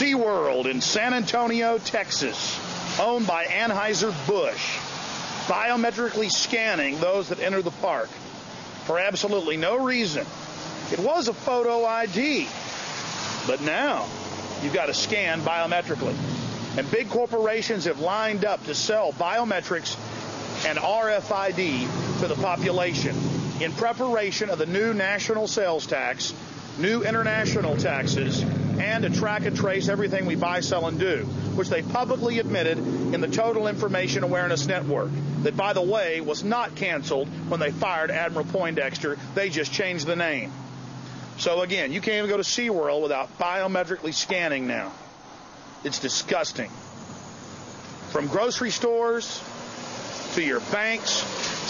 SeaWorld in San Antonio, Texas, owned by Anheuser-Busch, biometrically scanning those that enter the park for absolutely no reason. It was a photo ID, but now you've got to scan biometrically. And big corporations have lined up to sell biometrics and RFID to the population in preparation of the new national sales tax, new international taxes, and to track and trace everything we buy, sell, and do, which they publicly admitted in the Total Information Awareness Network. That, by the way, was not canceled when they fired Admiral Poindexter. They just changed the name. So again, you can't even go to SeaWorld without biometrically scanning now. It's disgusting. From grocery stores to your banks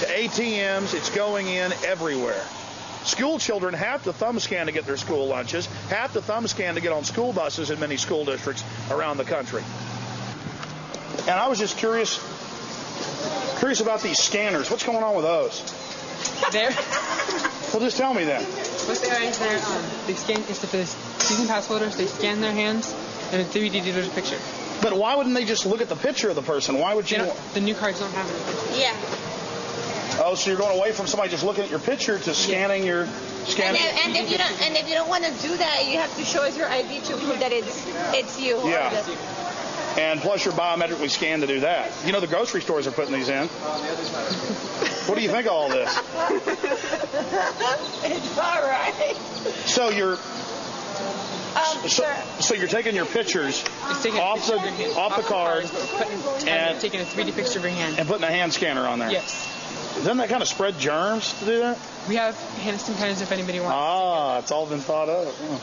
to ATMs, it's going in everywhere. School children have to thumb scan to get their school lunches, have to thumb scan to get on school buses in many school districts around the country. And I was just curious curious about these scanners. What's going on with those? There. Well, just tell me then. What they are is they're, um, they scan, it's the season pass holders, they scan their hands and it 3D delivers a picture. But why wouldn't they just look at the picture of the person? Why would you? don't, the new cards don't have it. Yeah. Oh, so you're going away from somebody just looking at your picture to scanning your And scanning. if, and if you don't and if you don't want to do that, you have to show us your ID to prove that it's it's you. Yeah. And plus, you're biometrically scanned to do that. You know, the grocery stores are putting these in. What do you think of all this? it's all right. So you're Um, so, sir. so you're taking your pictures taking off picture the of your hand, off the card cards, but putting, and- and taking a 3D picture of your hand. and putting a hand scanner on there. Yes. Doesn't that kind of spread germs to do that? We have hand sanitizers if anybody wants. Ah, it's all been thought of. Yeah.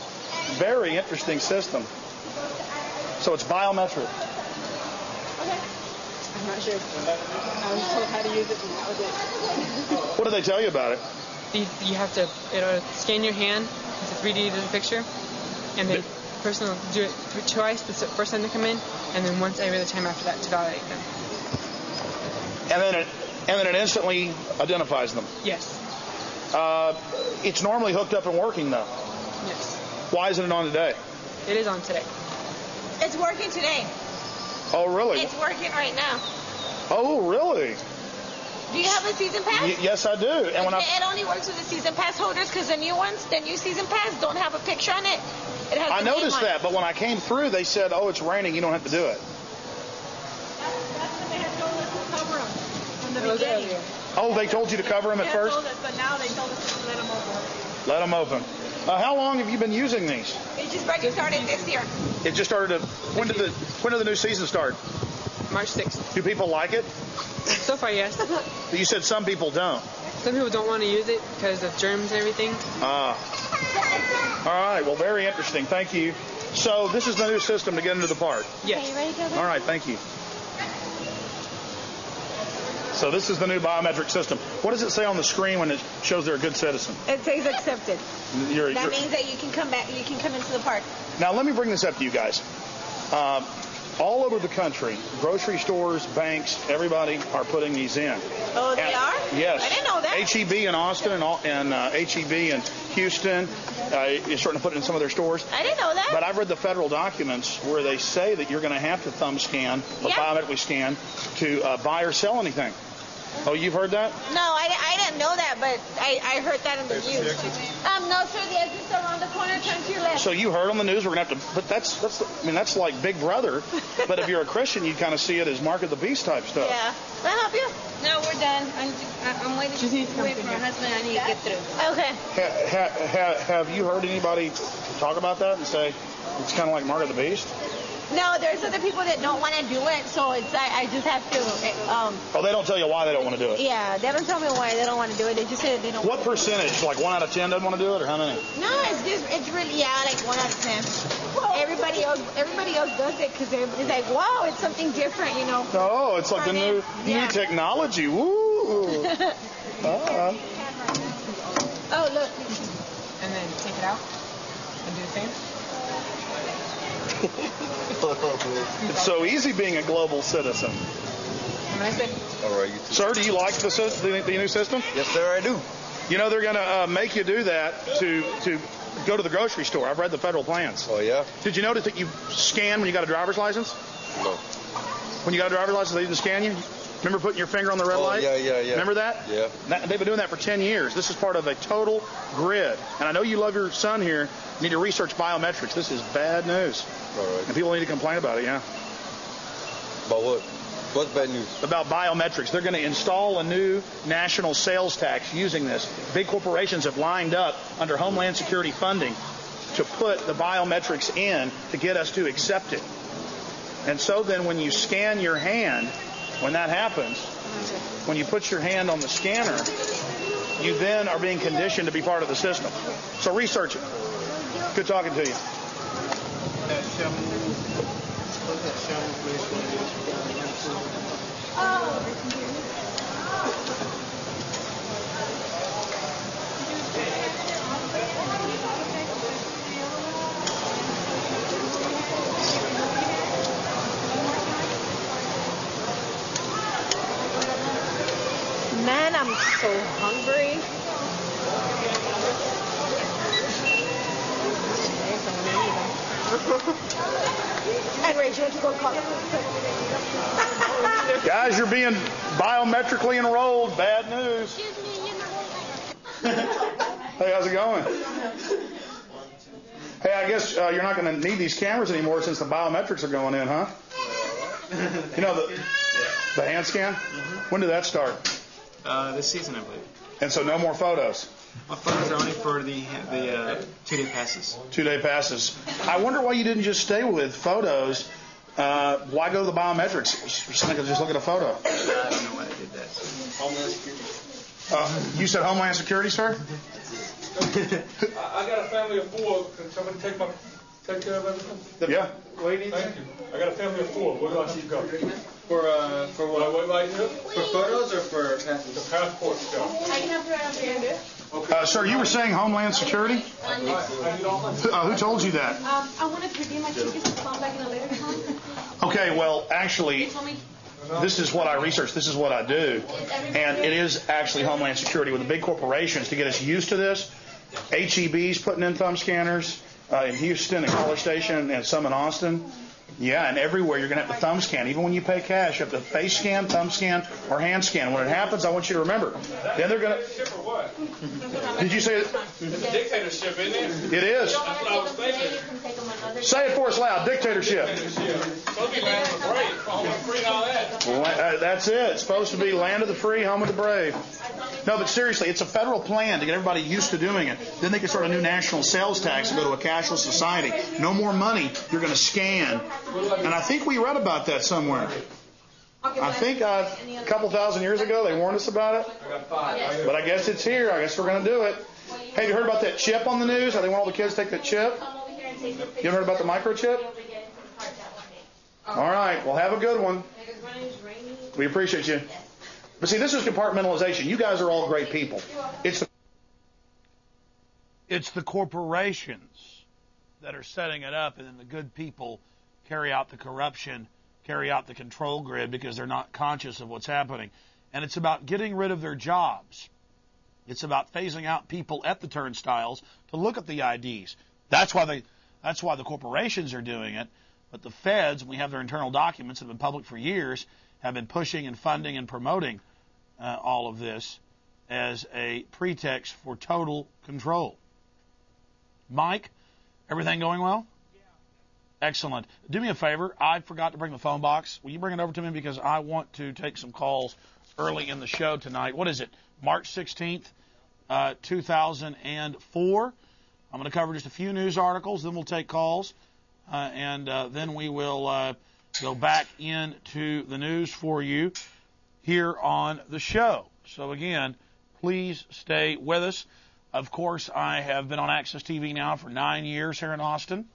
Very interesting system. So it's biometric. Okay. I'm not sure. I was told how to use it and that was it. What do they tell you about it? You, you have to it'll scan your hand, it's a 3D digital picture, and then the person will do it twice the first time they come in, and then once every other time after that to validate them. And then it and then it instantly identifies them. Yes. Uh, it's normally hooked up and working though. Yes. Why isn't it on today? It is on today. It's working today. Oh really? It's working right now. Oh really? Do you have a season pass? Y- yes, I do. And when I it only works with the season pass holders because the new ones, the new season pass, don't have a picture on it. It has I noticed that, it. but when I came through, they said, "Oh, it's raining. You don't have to do it." That's when they had told us to cover them from the beginning. Oh, they told you to cover them at first. told us, but now they told us to let them open. Let them open. Uh, how long have you been using these? It just already started this year. It just started. To, when did the when did the new season start? March 6th. Do people like it? So far, yes. You said some people don't. Some people don't want to use it because of germs and everything. Ah. All right. Well, very interesting. Thank you. So this is the new system to get into the park. Yes. All right. Thank you. So this is the new biometric system. What does it say on the screen when it shows they're a good citizen? It says accepted. You're- That you're- means that you can come back. You can come into the park. Now, let me bring this up to you guys. Uh, all over the country, grocery stores, banks, everybody are putting these in. Oh, they And- are? Yes. I didn't know that. HEB in Austin and, all, and uh, HEB in Houston uh, is starting to put it in some of their stores. I didn't know that. But I've read the federal documents where they say that you're going to have to thumb scan or Yeah. biometrically scan to uh, buy or sell anything. Oh, you've heard that? No, I, I didn't know that, but I, I heard that in the news. Um, no, sir, the exit's around the corner. Turn to your left. So you heard on the news we're going to have to, but that's that's I mean that's like Big Brother. but if you're a Christian, you kind of see it as Mark of the Beast type stuff. yeah. Can I help you? No, we're done. I'm, I'm waiting, Just need to come waiting for my husband. I need to get through. Okay. Ha, ha, ha, have you heard anybody talk about that and say it's kind of like Mark of the Beast? No, there's other people that don't want to do it, so it's I, I just have to. Um, Oh, they don't tell you why they don't want to do it. yeah, they don't tell me why they don't want to do it. They just say they don't. What percentage? Like one out of ten doesn't want to do it, or how many? No, it's just it's really yeah, like one out of ten. Everybody else, everybody else does it because it's like wow, it's something different, you know. Oh, it's like the new Yeah. new technology. Woo! Ah. Oh look, And then take it out and do the same. It's so easy being a global citizen. Have a nice day. All right, you. Sir, do you like the, the, the new system? Yes, sir, I do. You know they're going to uh, make you do that to to go to the grocery store. I've read the federal plans. Oh yeah? Did you notice that you scan when you got a driver's license? No. When you got a driver's license, they didn't scan you. Remember putting your finger on the red Oh, light? yeah, yeah, yeah. Remember that? Yeah. That- they've been doing that for 10 years. This is part of a total grid. And I know you love your son here. You need to research biometrics. This is bad news. All right. And people need to complain about it, yeah. But what? What's bad news? About biometrics. They're going to install a new national sales tax using this. Big corporations have lined up under Homeland Security funding to put the biometrics in to get us to accept it. And so then when you scan your hand, when that happens, when you put your hand on the scanner, you then are being conditioned to be part of the system. So research it. Good talking to you. Man, I'm so hungry. and Rachel went to go call. Guys, you're being biometrically enrolled. Bad news. Hey, how's it going? Hey, I guess uh, you're not going to need these cameras anymore since the biometrics are going in, huh? You know the the hand scan. When did that start? Uh, this season, I believe. And so no more photos. My photos are only for the the uh, two-day passes. Two day passes. I wonder why you didn't just stay with photos. Uh, why go to the biometrics? Just look at- just look at a photo. I don't know why I did that. Homeland Security. Uh, you said Homeland Security, sir? I got a family of four. Can somebody take my take care of everything? Yeah. Ladies. Thank you. I got a family of four. Where do I need to go? For uh, for what? What, wait right here? For photos or for passes? The passport stuff. I can have her right over Uh, sir, you were saying Homeland Security? I need all my Who, uh, who told you that? Um, I wanted to redeem my tickets and come back in a later time. Okay, well, actually, this is what I research. This is what I do. And it is actually Homeland Security with the big corporations to get us used to this. HEB's putting in thumb scanners uh, in Houston and College Station and some in Austin. Yeah, and everywhere you're going to have to thumb scan. Even when you pay cash, you have to face scan, thumb scan, or hand scan. When it happens, I want you to remember. Then they're going to. what? Did you say it? It's a dictatorship, isn't it? It is. That's what I was thinking. Say it for us loud. Dictatorship. Dictatorship. Supposed to be land of the brave. Home of the free and all that. La- That's it. It's supposed to be land of the free, home of the brave. No, but seriously, it's a federal plan to get everybody used to doing it. Then they can start a new national sales tax and go to a cashless society. No more money. You're going to scan. And I think we read about that somewhere. I think uh, a couple thousand years ago they warned us about it. I got five. But I guess it's here. I guess we're going to do it. Hey, have you heard about that chip on the news? How they want all the kids to take that chip? You ever heard about the microchip? All right. Well, have a good one. We appreciate you. But see, this is compartmentalization. You guys are all great people. It's the it's the corporations that are setting it up, and then the good people carry out the corruption, carry out the control grid because they're not conscious of what's happening. And it's about getting rid of their jobs. It's about phasing out people at the turnstiles to look at the IDs. That's why they that's why the corporations are doing it. But the feds, we have their internal documents that have been public for years, have been pushing and funding and promoting uh, all of this as a pretext for total control. Mike, everything going well? Yeah. Excellent. Do me a favor. I forgot to bring the phone box. Will you bring it over to me because I want to take some calls early in the show tonight. What is it? March 16th, uh, 2004. I'm going to cover just a few news articles, then we'll take calls, uh, and uh, then we will uh, go back into the news for you here on the show. So again, please stay with us. Of course, I have been on Access TV now for nine years here in Austin,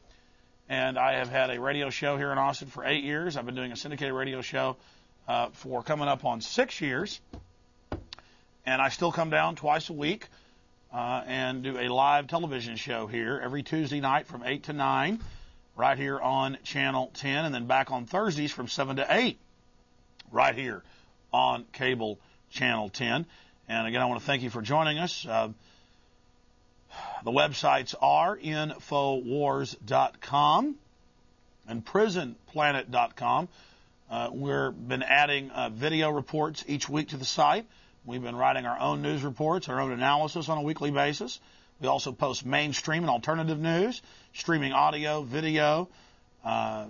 and I have had a radio show here in Austin for eight years. I've been doing a syndicated radio show uh, for coming up on six years, and I still come down twice a week uh, and do a live television show here every Tuesday night from 8 to 9, right here on Channel 10, and then back on Thursdays from 7 to 8, right here on Cable Channel 10. And again, I want to thank you for joining us. Uh, The websites are Infowars.com and PrisonPlanet.com. Uh, we've been adding uh, video reports each week to the site. We've been writing our own news reports, our own analysis on a weekly basis. We also post mainstream and alternative news, streaming audio, video, uh,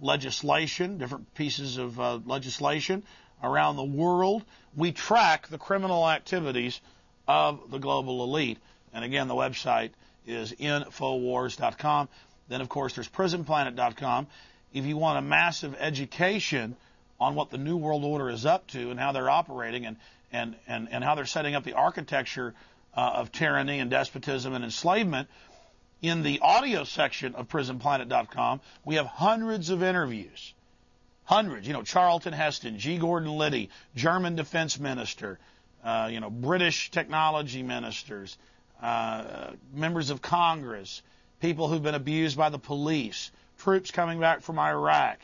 legislation, different pieces of uh, legislation around the world. We track the criminal activities of the global elite. And again, the website is Infowars.com. Then, of course, there's PrisonPlanet.com. If you want a massive education on what the New World Order is up to and how they're operating and, and, and, and how they're setting up the architecture uh, of tyranny and despotism and enslavement, in the audio section of PrisonPlanet.com, we have hundreds of interviews. Hundreds. You know, Charlton Heston, G. Gordon Liddy, German defense minister, uh, you know, British technology ministers, uh, members of Congress, people who've been abused by the police, troops coming back from Iraq,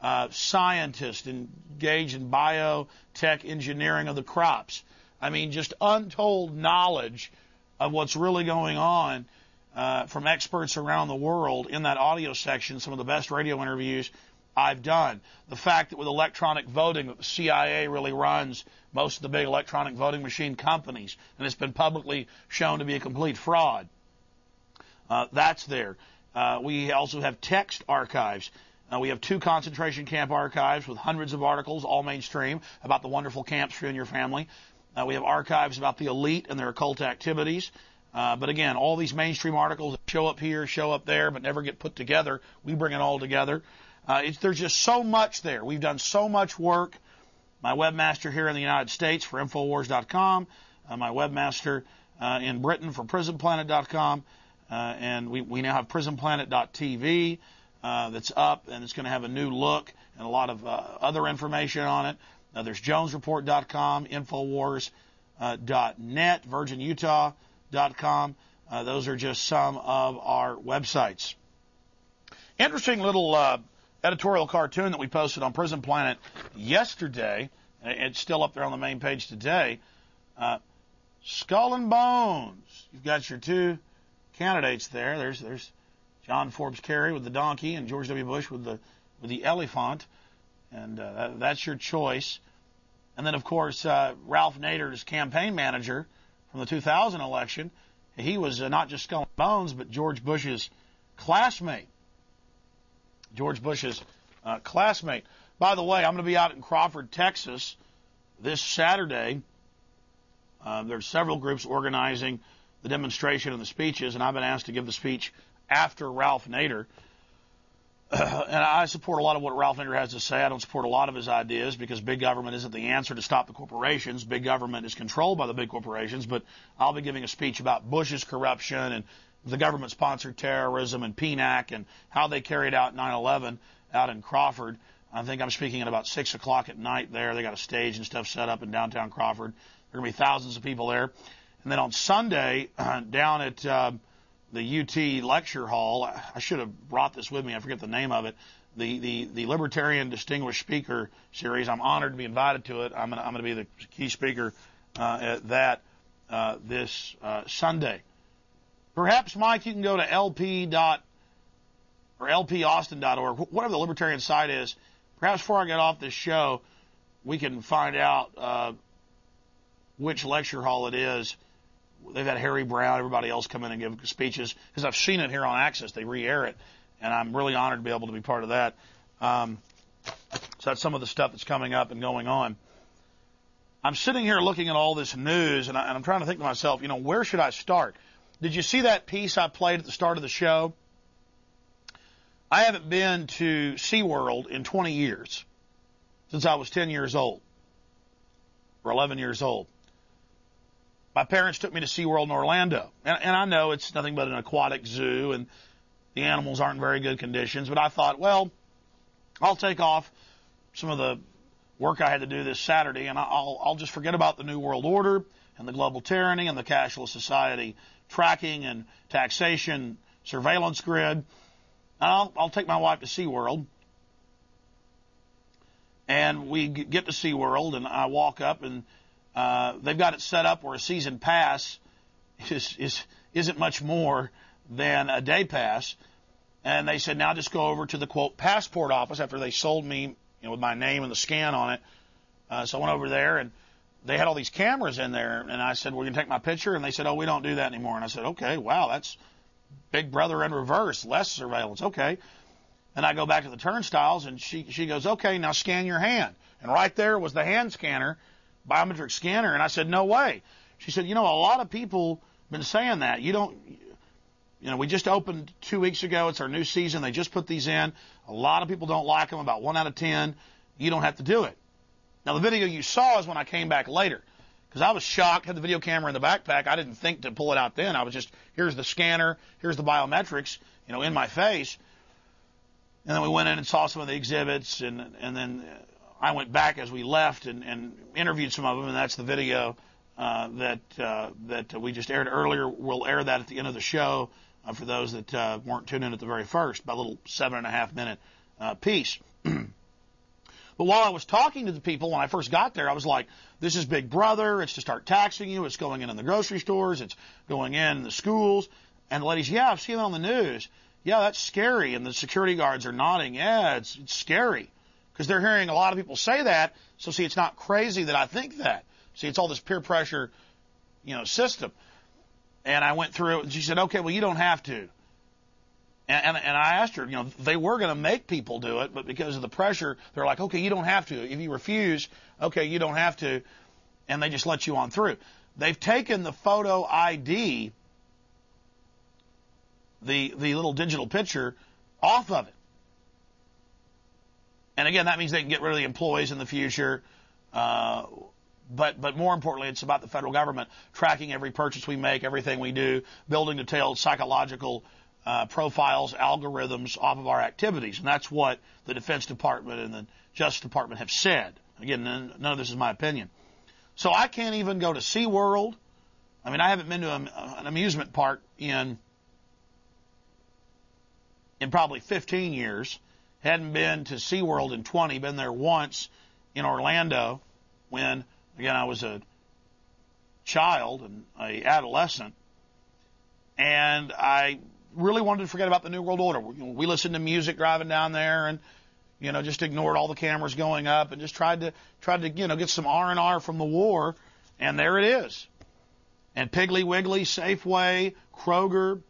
uh, scientists engaged in biotech engineering of the crops. I mean, just untold knowledge of what's really going on uh, from experts around the world in that audio section. Some of the best radio interviews I've done. The fact that with electronic voting, the CIA really runs most of the big electronic voting machine companies, and it's been publicly shown to be a complete fraud. Uh, that's there. Uh, we also have text archives. Uh, we have two concentration camp archives with hundreds of articles, all mainstream, about the wonderful camps for you and your family. Uh, we have archives about the elite and their occult activities. Uh, but again, all these mainstream articles show up here, show up there, but never get put together. We bring it all together. Uh, there's just so much there. We've done so much work. My webmaster here in the United States for Infowars.com, uh, my webmaster uh, in Britain for PrisonPlanet.com, uh, and we, we now have PrisonPlanet.tv uh, that's up, and it's going to have a new look and a lot of uh, other information on it. There's JonesReport.com, Infowars.net, VirginUtah.com. Those are just some of our websites. Interesting little editorial cartoon that we posted on Prison Planet yesterday. It's still up there on the main page today. Uh, Skull and Bones. You've got your two candidates there. There's there's John Forbes Kerry with the donkey and George W. Bush with the with the elephant, and uh, that, that's your choice. And then of course uh, Ralph Nader's campaign manager from the 2000 election. He was uh, not just Skull and Bones, but George Bush's classmate. George Bush's uh, classmate. By the way, I'm going to be out in Crawford, Texas this Saturday. Uh, there's several groups organizing the demonstration and the speeches, and I've been asked to give the speech after Ralph Nader. and I support a lot of what Ralph Nader has to say. I don't support a lot of his ideas because big government isn't the answer to stop the corporations. Big government is controlled by the big corporations. But I'll be giving a speech about Bush's corruption and the government sponsored terrorism and PNAC and how they carried out 9 11 out in Crawford. I think I'm speaking at about 6 o'clock at night there. They got a stage and stuff set up in downtown Crawford. There are going to be thousands of people there. And then on Sunday, down at uh, the UT lecture hall, I should have brought this with me. I forget the name of it. The, the, the Libertarian Distinguished Speaker Series. I'm honored to be invited to it. I'm going to be the key speaker uh, at that uh, this uh, Sunday. Perhaps, Mike, you can go to lp. Dot, or lpaustin.org, whatever the libertarian site is. Perhaps before I get off this show, we can find out uh, which lecture hall it is. They've had Harry Browne, everybody else come in and give speeches because I've seen it here on Access. They re-air it, and I'm really honored to be able to be part of that. Um, so that's some of the stuff that's coming up and going on. I'm sitting here looking at all this news, and, I, and I'm trying to think to myself, you know, where should I start? Did you see that piece I played at the start of the show? I haven't been to SeaWorld in 20 years, since I was 10 years old, or 11 years old. My parents took me to SeaWorld in Orlando, and, and I know it's nothing but an aquatic zoo, and the animals aren't in very good conditions, but I thought, well, I'll take off some of the work I had to do this Saturday, and I'll, I'll just forget about the New World Order and the global tyranny and the cashless society tracking and taxation surveillance grid. I'll, I'll take my wife to SeaWorld. And we get to SeaWorld, and I walk up, and uh, they've got it set up where a season pass is, is, isn't much more than a day pass. And they said, now just go over to the quote passport office after they sold me, you know, with my name and the scan on it. Uh, so I went over there and they had all these cameras in there. And I said, we're to take my picture. And they said, oh, we don't do that anymore. And I said, okay, wow, that's Big Brother in reverse, less surveillance. Okay. And I go back to the turnstiles and she, she goes, okay, now scan your hand. And right there was the hand scanner, biometric scanner. And I said, no way. She said, you know, a lot of people been saying that. You don't, you know, we just opened two weeks ago. It's our new season. They just put these in. A lot of people don't like them, about one out of ten. You don't have to do it. Now, the video you saw is when I came back later because I was shocked. Had the video camera in the backpack. I didn't think to pull it out then. I was just here's the scanner, here's the biometrics, you know, in my face. And then we went in and saw some of the exhibits, and and then I went back as we left and, and interviewed some of them, and that's the video uh, that uh, that we just aired earlier. We'll air that at the end of the show uh, for those that uh, weren't tuned in at the very first, by a little seven and a half minute uh, piece. But while I was talking to the people when I first got there, I was like, this is Big Brother. It's to start taxing you. It's going in in the grocery stores. It's going in the schools. And the ladies, yeah, I've seen it on the news. Yeah, that's scary. And the security guards are nodding. Yeah, it's, it's scary. Because they're hearing a lot of people say that. So see, it's not crazy that I think that. See, it's all this peer pressure, you know, system. And I went through it and she said, okay, well, you don't have to. And, and, and I asked her, you know, they were going to make people do it, but because of the pressure, they're like, okay, you don't have to. If you refuse, okay, you don't have to. And they just let you on through. They've taken the photo ID, the, the little digital picture, off of it. And again, that means they can get rid of the employees in the future. Uh, but but more importantly, it's about the federal government tracking every purchase we make, everything we do, building detailed psychological uh, profiles, algorithms off of our activities. And that's what the Defense Department and the Justice Department have said. Again, none, of this is my opinion. So I can't even go to SeaWorld. I mean, I haven't been to a, an amusement park in in probably 15 years. Hadn't been to SeaWorld in 20. Been there once in Orlando when, again, I was a child and a adolescent. And I really wanted to forget about the New World Order. We, we listened to music driving down there and, you know, just ignored all the cameras going up and just tried to, tried to, you know, get some R&R from the war. And there it is. And Piggly Wiggly, Safeway, Kroger,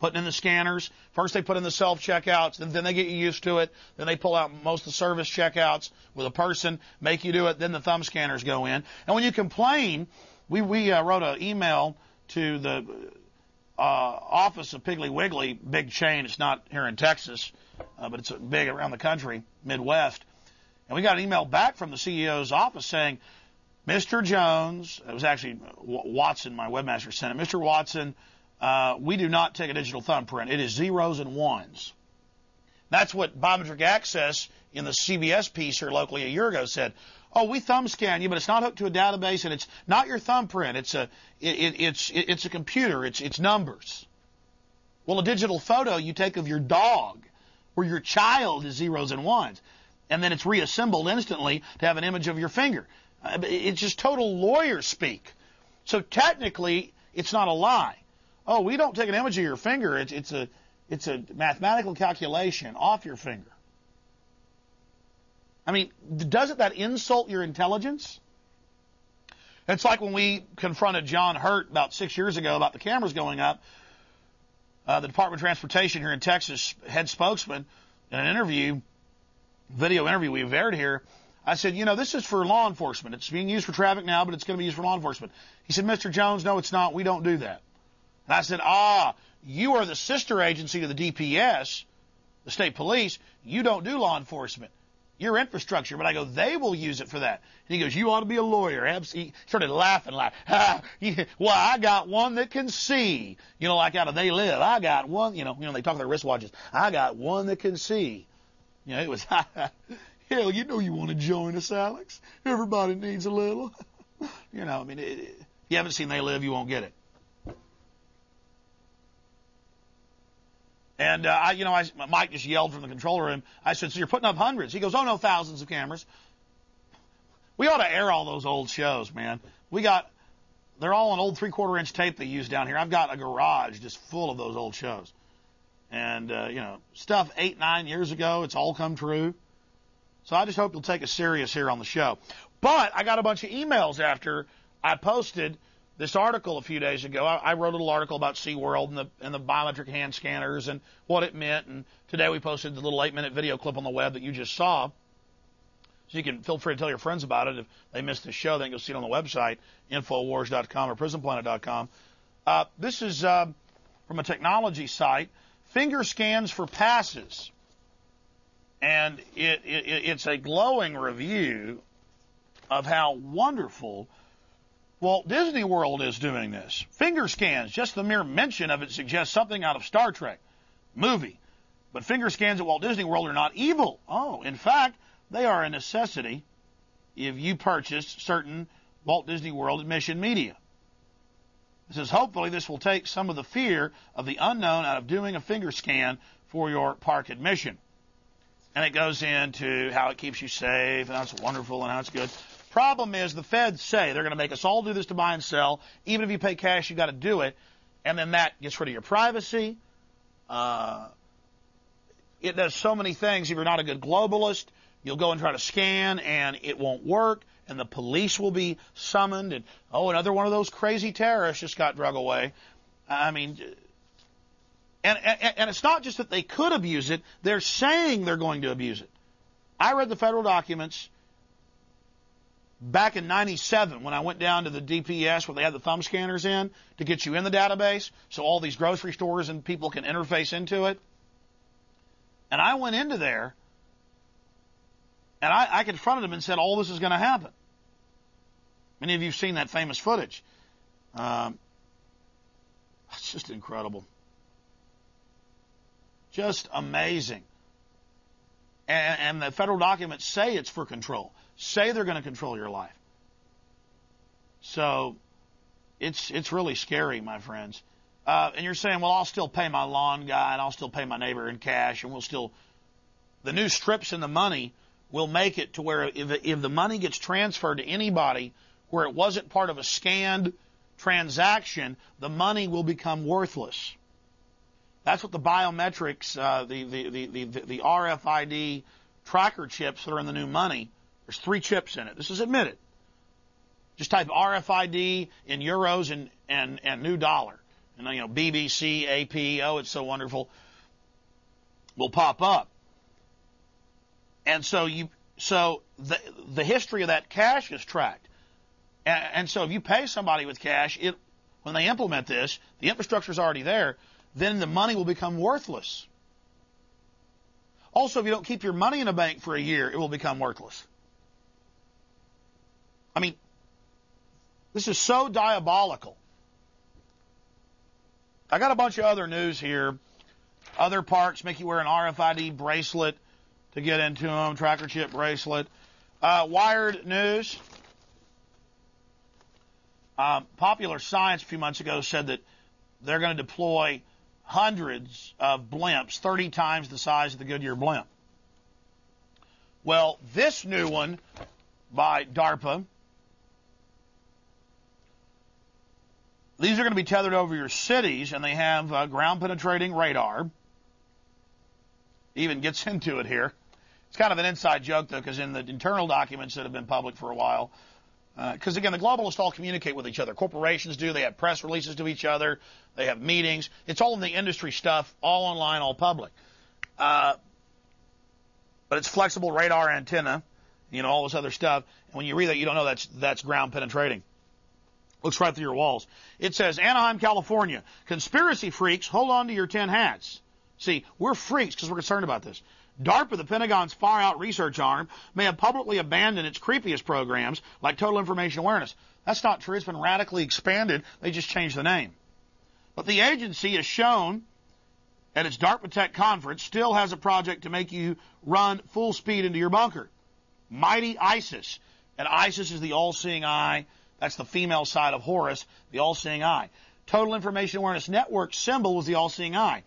putting in the scanners. First they put in the self checkouts, then, then they get you used to it. Then they pull out most of the service checkouts with a person, make you do it. Then the thumb scanners go in. And when you complain, we we uh, wrote an email to the uh, office of Piggly Wiggly, big chain. It's not here in Texas, uh, but it's big around the country, Midwest. And we got an email back from the CEO's office saying, Mr. Jones, it was actually Watson, my webmaster sent it. Mr. Watson, uh, we do not take a digital thumbprint. It is zeros and ones. That's what Biometric Access in the CBS piece here locally a year ago said oh, we thumb scan you, but it's not hooked to a database and it's not your thumbprint. It's a, it, it, it's, it, it's a computer. It's, it's numbers. Well, a digital photo you take of your dog or your child is zeros and ones. And then it's reassembled instantly to have an image of your finger. Uh, it's just total lawyer speak. So technically, it's not a lie. Oh, we don't take an image of your finger. It's, it's a, it's a mathematical calculation off your finger. I mean, doesn't that insult your intelligence? It's like when we confronted John Hurt about six years ago about the cameras going up. Uh, the Department of Transportation here in Texas head spokesman in an interview, video interview we've aired here, I said, you know, this is for law enforcement. It's being used for traffic now, but it's going to be used for law enforcement. He said, Mr. Jones, no, it's not. We don't do that. And I said, ah, you are the sister agency to the DPS, the state police. You don't do law enforcement your infrastructure. But I go, they will use it for that. And he goes, you ought to be a lawyer. He started laughing like, ah, well, I got one that can see. You know, like out of They Live. I got one, you know, you know, they talk their wristwatches. I got one that can see. You know, it was, hell, you know you want to join us, Alex. Everybody needs a little. you know, I mean, it, if you haven't seen They Live, you won't get it. And uh, I, you know, I, Mike just yelled from the control room. I said, "So you're putting up hundreds?" He goes, "Oh no, thousands of cameras." We ought to air all those old shows, man. We got they're all on old three quarter inch tape they use down here. I've got a garage just full of those old shows. And, uh, you know, stuff eight, nine years ago, it's all come true. So I just hope you'll take us serious here on the show. But I got a bunch of emails after I posted this article a few days ago. I, I wrote a little article about SeaWorld and the, and the biometric hand scanners and what it meant. And today we posted the little eight minute video clip on the web that you just saw. So you can feel free to tell your friends about it. If they missed the show, they can go see it on the website, Infowars.com or PrisonPlanet.com. Uh, this is uh, from a technology site, finger scans for passes. And it, it, it's a glowing review of how wonderful Walt Disney World is doing this. Finger scans, just the mere mention of it suggests something out of Star Trek movie. But finger scans at Walt Disney World are not evil. Oh, in fact, they are a necessity if you purchase certain Walt Disney World admission media. It says, hopefully this will take some of the fear of the unknown out of doing a finger scan for your park admission. And it goes into how it keeps you safe and how it's wonderful and how it's good. Problem is the feds say they're going to make us all do this to buy and sell. Even if you pay cash, you got to do it. And then that gets rid of your privacy. Uh, it does so many things. If you're not a good globalist, You'll go and try to scan and it won't work and the police will be summoned and oh another one of those crazy terrorists just got drug away. I mean and, and, and it's not just that they could abuse it, they're saying they're going to abuse it. I read the federal documents back in 97 when I went down to the DPS where they had the thumb scanners in to get you in the database so all these grocery stores and people can interface into it. And I went into there and I, I confronted them and said, all this is going to happen. Many of you have seen that famous footage. Um, it's just incredible. Just amazing. And, and the federal documents say it's for control, say they're going to control your life. So it's it's really scary, my friends. Uh, and you're saying, well, I'll still pay my lawn guy and I'll still pay my neighbor in cash and we'll still. The new strips and the money will make it to where if, if the money gets transferred to anybody where it wasn't part of a scanned transaction, the money will become worthless. That's what the biometrics, uh, the, the, the, the, the RFID tracker chips that are in the new money, there's three chips in it. This is admitted. Just type RFID in euros and, and, and new dollar. And, you know, BBC, AP, oh, it's so wonderful, will pop up. And so you, so the, the history of that cash is tracked. And, and so if you pay somebody with cash, it, when they implement this, the infrastructure is already there, then the money will become worthless. Also, if you don't keep your money in a bank for a year, it will become worthless. I mean, this is so diabolical. I got a bunch of other news here. Other parks make you wear an RFID bracelet to get into them. Tracker chip bracelet. Uh, Wired News. Um, Popular Science a few months ago said that they're going to deploy hundreds of blimps, 30 times the size of the Goodyear blimp. Well, this new one by DARPA, these are going to be tethered over your cities, and they have uh, ground penetrating radar. Even gets into it here. It's kind of an inside joke, though, because in the internal documents that have been public for a while, because uh, again, the globalists all communicate with each other. Corporations do. They have press releases to each other. They have meetings. It's all in the industry stuff, all online, all public. Uh, but it's flexible radar antenna, you know, all this other stuff. And when you read that, you don't know that's that's ground penetrating. Looks right through your walls. It says Anaheim, California. Conspiracy freaks, hold on to your tin hats. See, we're freaks because we're concerned about this. DARPA, the Pentagon's far out research arm, may have publicly abandoned its creepiest programs like total information awareness. That's not true. It's been radically expanded. They just changed the name. But the agency has shown at its DARPA Tech conference still has a project to make you run full speed into your bunker. Mighty ISIS. And ISIS is the all-seeing eye. That's the female side of Horus, the all-seeing eye. Total Information Awareness Network symbol was the all-seeing eye.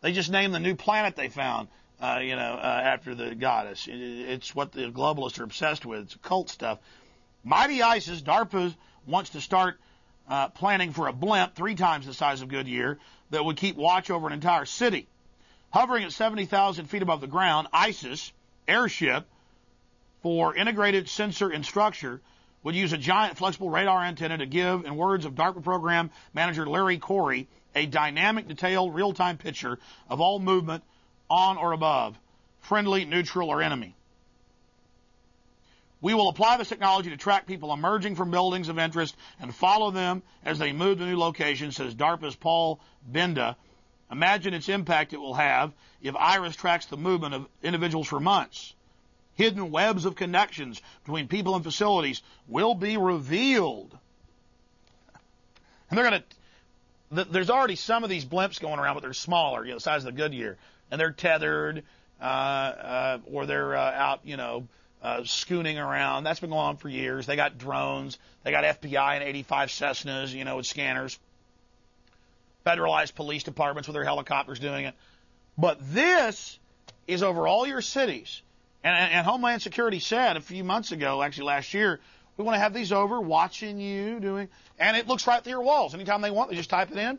They just named the new planet they found uh, you know, uh, after the goddess. It, it's what the globalists are obsessed with. It's cult stuff. Mighty ISIS, DARPA wants to start uh, planning for a blimp three times the size of Goodyear that would keep watch over an entire city. Hovering at 70,000 feet above the ground, ISIS airship for integrated sensor and structure would use a giant flexible radar antenna to give, in words of DARPA program manager Larry Corey, a dynamic, detailed, real-time picture of all movement on or above, friendly, neutral, or enemy. We will apply this technology to track people emerging from buildings of interest and follow them as they move to new locations, says DARPA's Paul Benda. Imagine its impact it will have if IRIS tracks the movement of individuals for months. Hidden webs of connections between people and facilities will be revealed. And they're going to, there's already some of these blimps going around, but they're smaller, you know, the size of the Goodyear. And they're tethered, uh, uh, or they're uh, out, you know, uh, scooting around. That's been going on for years. They got drones. They got FBI and 85 Cessnas, you know, with scanners. Federalized police departments with their helicopters doing it. But this is over all your cities. And, and, and Homeland Security said a few months ago, actually last year, we want to have these over watching you doing, and it looks right through your walls. Anytime they want, they just type it in.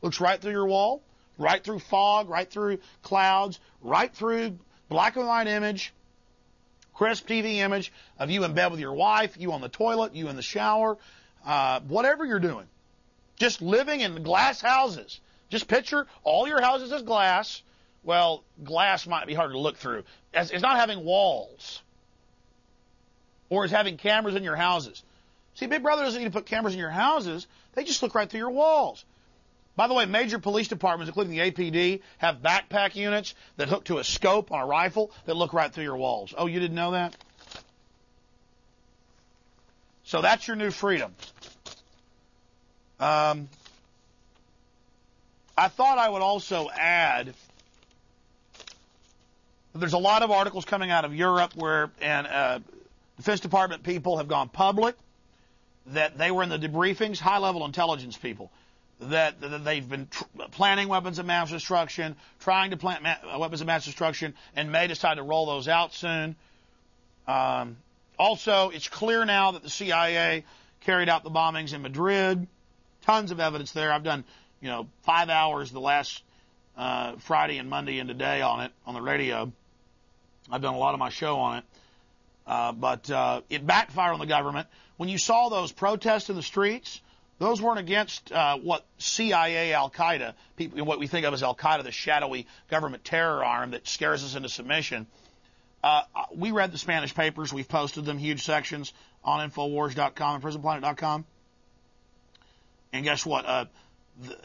Looks right through your wall, right through fog, right through clouds, right through black and white image crisp TV image of you in bed with your wife, you on the toilet, you in the shower, uh, whatever you're doing. Just living in glass houses. Just picture all your houses as glass. Well, glass might be hard to look through. It's not having walls. Or it's having cameras in your houses. See, Big Brother doesn't need to put cameras in your houses. They just look right through your walls. By the way, major police departments, including the APD, have backpack units that hook to a scope on a rifle that look right through your walls. Oh, you didn't know that? So that's your new freedom. Um, I thought I would also add there's a lot of articles coming out of Europe where and uh, Defense Department people have gone public that they were in the debriefings, high level intelligence people that, that they've been tr- planning weapons of mass destruction, trying to plant ma- weapons of mass destruction, and may decide to roll those out soon. Um, also, it's clear now that the CIA carried out the bombings in Madrid. Tons of evidence there. I've done, you know, five hours the last uh, Friday and Monday and today on it on the radio. I've done a lot of my show on it. Uh, but uh, it backfired on the government. When you saw those protests in the streets, those weren't against uh, what CIA, Al Qaeda, people, what we think of as Al Qaeda, the shadowy government terror arm that scares us into submission. Uh, we read the Spanish papers. We've posted them, huge sections on Infowars.com and PrisonPlanet.com. And guess what? Uh, the,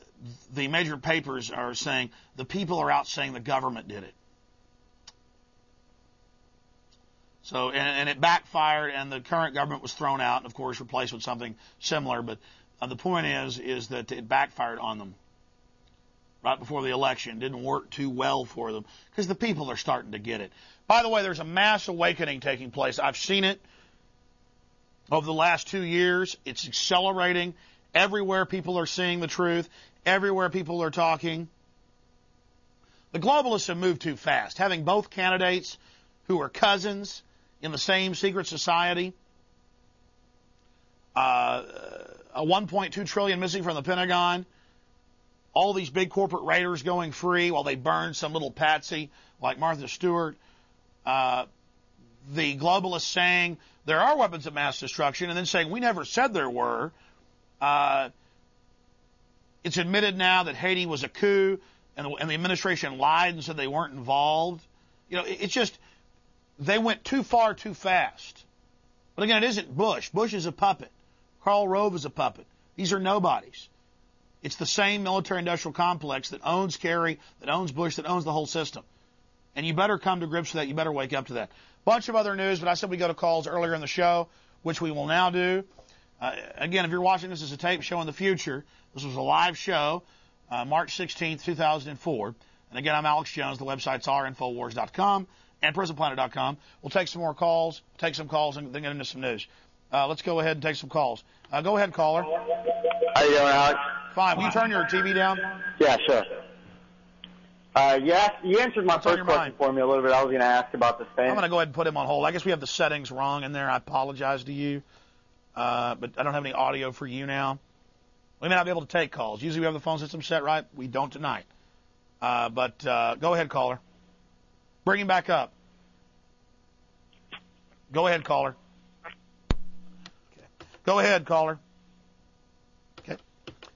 the major papers are saying the people are out saying the government did it. So, and, and, it backfired, and the current government was thrown out, and of course replaced with something similar. But uh, the point is, is that it backfired on them right before the election. Didn't work too well for them because the people are starting to get it. By the way, there's a mass awakening taking place. I've seen it over the last two years. It's accelerating. Everywhere people are seeing the truth. Everywhere people are talking. The globalists have moved too fast. Having both candidates who are cousins in the same secret society. Uh, a 1.2 trillion missing from the Pentagon, all these big corporate raiders going free while they burn some little patsy like Martha Stewart. Uh, the globalists saying there are weapons of mass destruction and then saying we never said there were. Uh, it's admitted now that Haiti was a coup and the, and the administration lied and said they weren't involved. You know, it, it's just they went too far too fast. But again, it isn't Bush. Bush is a puppet. Karl Rove is a puppet. These are nobodies. It's the same military industrial complex that owns Kerry, that owns Bush, that owns the whole system. And you better come to grips with that. You better wake up to that. Bunch of other news, but I said we go to calls earlier in the show, which we will now do. Uh, again, if you're watching this as a tape show in the future, this was a live show, uh, March 16th, 2004. And again, I'm Alex Jones. The websites are Infowars.com and PrisonPlanet.com. We'll take some more calls, take some calls, and then get into some news. Uh, let's go ahead and take some calls. Uh, go ahead, caller. How you doing, Alex? Fine. Will you turn your TV down? Yeah, sure. Uh, you, asked, you answered my first question mind? for me a little bit. I was going to ask about the Spanish. I'm going to go ahead and put him on hold. I guess we have the settings wrong in there. I apologize to you. uh, but I don't have any audio for you now. We may not be able to take calls. Usually we have the phone system set right. We don't tonight. Uh, but uh, go ahead, caller. Bring him back up. Go ahead, caller. Okay. Go ahead, caller. Okay.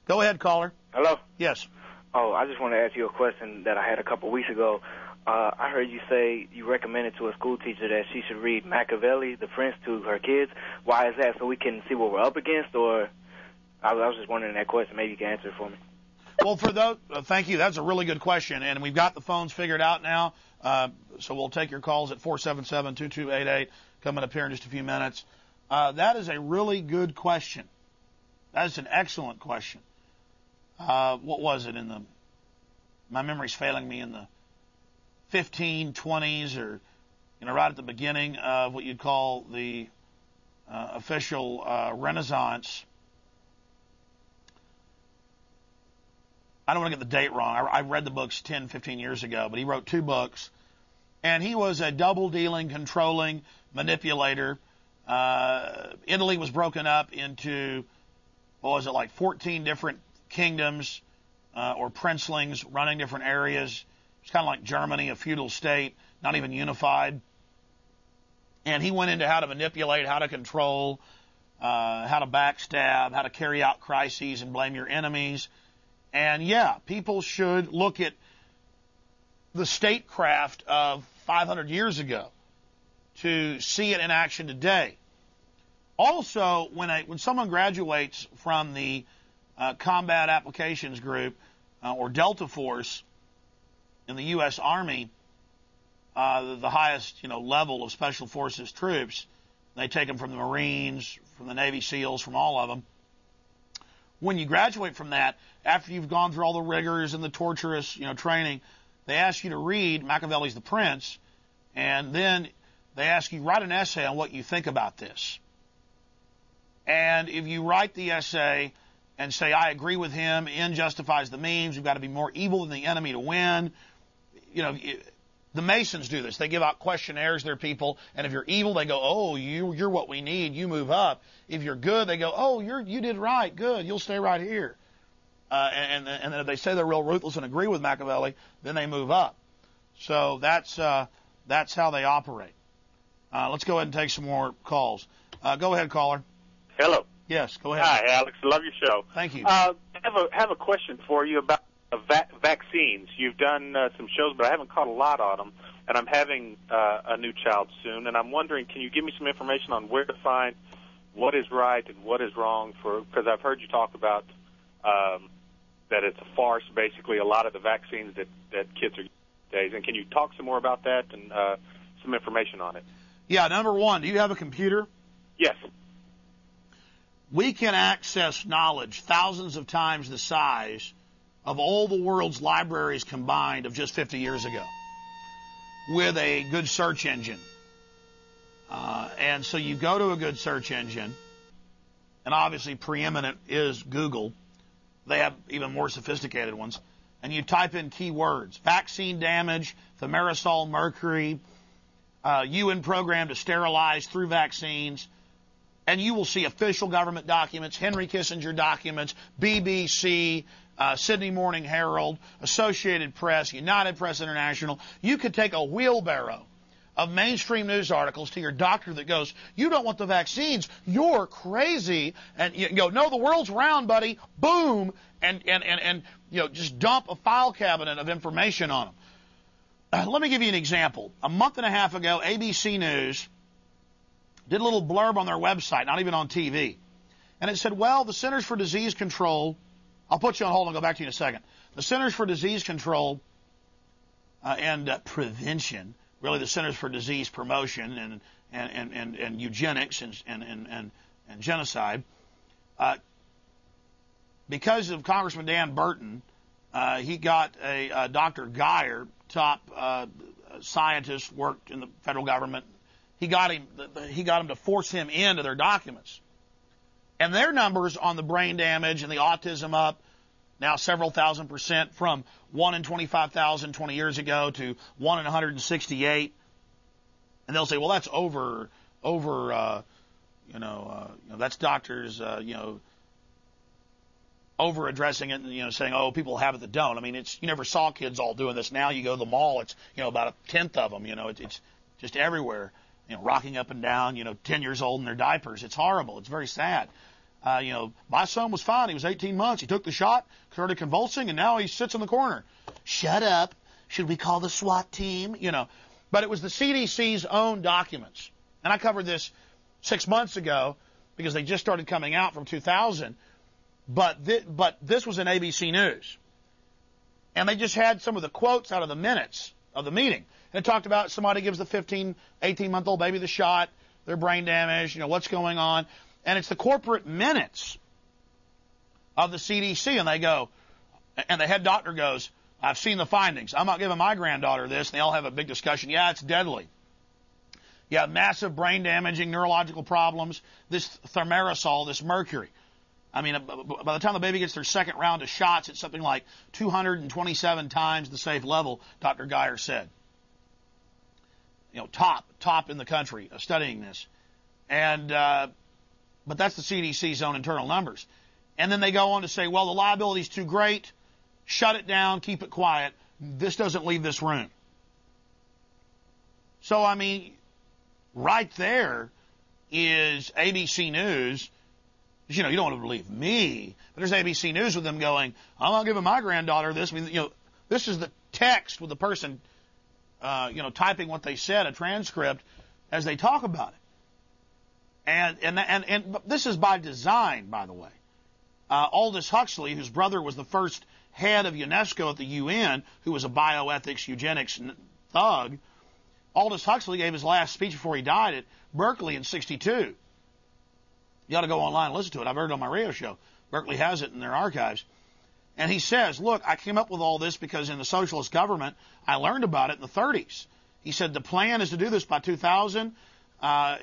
Go ahead, caller. Hello? Yes. Oh, I just want to ask you a question that I had a couple weeks ago. Uh, I heard you say you recommended to a school teacher that she should read Machiavelli, The Prince, to her kids. Why is that? So we can see what we're up against, or I was just wondering that question. Maybe you can answer it for me. Well, for those, uh, thank you. That's a really good question, and we've got the phones figured out now. Uh, so we'll take your calls at 477-2288 coming up here in just a few minutes. Uh, that is a really good question. That is an excellent question. Uh, what was it in the? My memory's failing me in the 15, 20s, or you know, right at the beginning of what you'd call the uh, official uh, Renaissance. I don't want to get the date wrong. I, I read the books 10, 15 years ago, but he wrote two books, and he was a double dealing, controlling manipulator. Uh, Italy was broken up into what was it like 14 different kingdoms uh, or princelings running different areas. It's kind of like Germany, a feudal state, not even unified. And he went into how to manipulate, how to control, uh, how to backstab, how to carry out crises and blame your enemies. And yeah, people should look at the statecraft of 500 years ago to see it in action today. Also, when when someone graduates from the uh, Combat Applications Group uh, or Delta Force in the U.S. Army, uh, the highest you know level of Special Forces troops, they take them from the Marines, from the Navy SEALs, from all of them. When you graduate from that, after you've gone through all the rigors and the torturous you know training, they ask you to read Machiavelli's The Prince, and then they ask you write an essay on what you think about this. And if you write the essay and say, I agree with him, end justifies the means, we've got to be more evil than the enemy to win. You know, the Masons do this. They give out questionnaires to their people, and if you're evil, they go, "Oh, you you're what we need. You move up." If you're good, they go, "Oh, you're you did right. Good. You'll stay right here." Uh, and and if they say they're real ruthless and agree with Machiavelli, then they move up. So that's uh, that's how they operate. Uh, let's go ahead and take some more calls. Uh, go ahead, caller. Hello. Yes, go ahead. Hi, Alex. Love your show. Thank you. Uh, have a have a question for you about uh, va- vaccines. You've done uh, some shows, but I haven't caught a lot on them. And I'm having uh, a new child soon, and I'm wondering, can you give me some information on where to find what is right and what is wrong? For because I've heard you talk about um, that it's a farce, basically, a lot of the vaccines that that kids are days. And can you talk some more about that and uh, some information on it? Yeah. Number one, do you have a computer? Yes. We can access knowledge thousands of times the size of all the world's libraries combined of just 50 years ago with a good search engine. Uh, and so you go to a good search engine, and obviously preeminent is Google. They have even more sophisticated ones. And you type in keywords vaccine damage, thimerosal mercury, uh, UN program to sterilize through vaccines. And you will see official government documents, Henry Kissinger documents, BBC, uh, Sydney Morning Herald, Associated Press, United Press International. You could take a wheelbarrow of mainstream news articles to your doctor that goes, "You don't want the vaccines. You're crazy." And you go, "No, the world's round, buddy." Boom, and and and and you know, just dump a file cabinet of information on them. Uh, let me give you an example. A month and a half ago, ABC News did a little blurb on their website, not even on TV, and it said, "Well, the Centers for Disease Control." I'll put you on hold and go back to you in a second. The Centers for Disease Control uh, and uh, Prevention, really the Centers for Disease Promotion and and and, and, and eugenics and and and, and, and genocide, uh, because of Congressman Dan Burton, uh, he got a, a Dr. Geier, top uh, scientist, worked in the federal government. He got him. He got him to force him into their documents. And their numbers on the brain damage and the autism up now several thousand percent from 1 in 25,000 20 years ago to 1 in 168. And they'll say, well, that's over, over, uh, You know, uh, you know that's doctors. Uh, you know, over addressing it and you know saying, oh, people have it that don't. I mean, it's you never saw kids all doing this. Now you go to the mall, it's you know about a tenth of them. You know, it, it's just everywhere. You know, rocking up and down. You know, 10 years old in their diapers. It's horrible. It's very sad. Uh, you know, my son was fine. He was 18 months. He took the shot, started convulsing, and now he sits in the corner. Shut up. Should we call the SWAT team? You know, but it was the CDC's own documents. And I covered this six months ago because they just started coming out from 2000. But, th- but this was in ABC News. And they just had some of the quotes out of the minutes of the meeting. And it talked about somebody gives the 15, 18 month old baby the shot, their brain damage, you know, what's going on and it's the corporate minutes of the CDC, and they go, and the head doctor goes, I've seen the findings. I'm not giving my granddaughter this. And they all have a big discussion. Yeah, it's deadly. Yeah, massive brain damaging neurological problems. This thimerosal, this mercury. I mean, by the time the baby gets their second round of shots, it's something like 227 times the safe level, Dr. Geier said. You know, top, top in the country studying this. And, uh, but that's the CDC's own internal numbers. And then they go on to say, well, the liability is too great. Shut it down. Keep it quiet. This doesn't leave this room. So, I mean, right there is ABC News. You know, you don't want to believe me, but there's ABC News with them going, I'm not giving my granddaughter this. I mean, you know, this is the text with the person, uh, you know, typing what they said, a transcript, as they talk about it. And, and, and, and this is by design, by the way. Uh, Aldous Huxley, whose brother was the first head of UNESCO at the UN, who was a bioethics eugenics thug, Aldous Huxley gave his last speech before he died at Berkeley in 62. You ought to go online and listen to it. I've heard it on my radio show. Berkeley has it in their archives. And he says, look, I came up with all this because in the socialist government, I learned about it in the 30s. He said, the plan is to do this by 2000. Uh,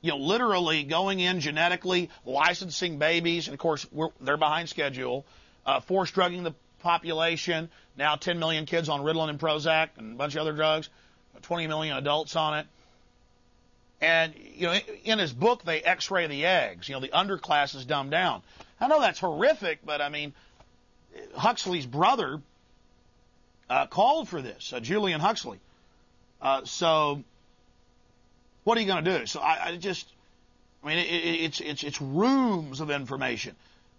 you know, literally going in genetically, licensing babies, and of course they're behind schedule, uh, force drugging the population. Now 10 million kids on Ritalin and Prozac and a bunch of other drugs, 20 million adults on it. And you know, in his book they X-ray the eggs. You know, the underclass is dumbed down. I know that's horrific, but I mean, Huxley's brother uh, called for this, uh, Julian Huxley. Uh, so what are you going to do? So I, I just, I mean, it, it, it's it's it's rooms of information.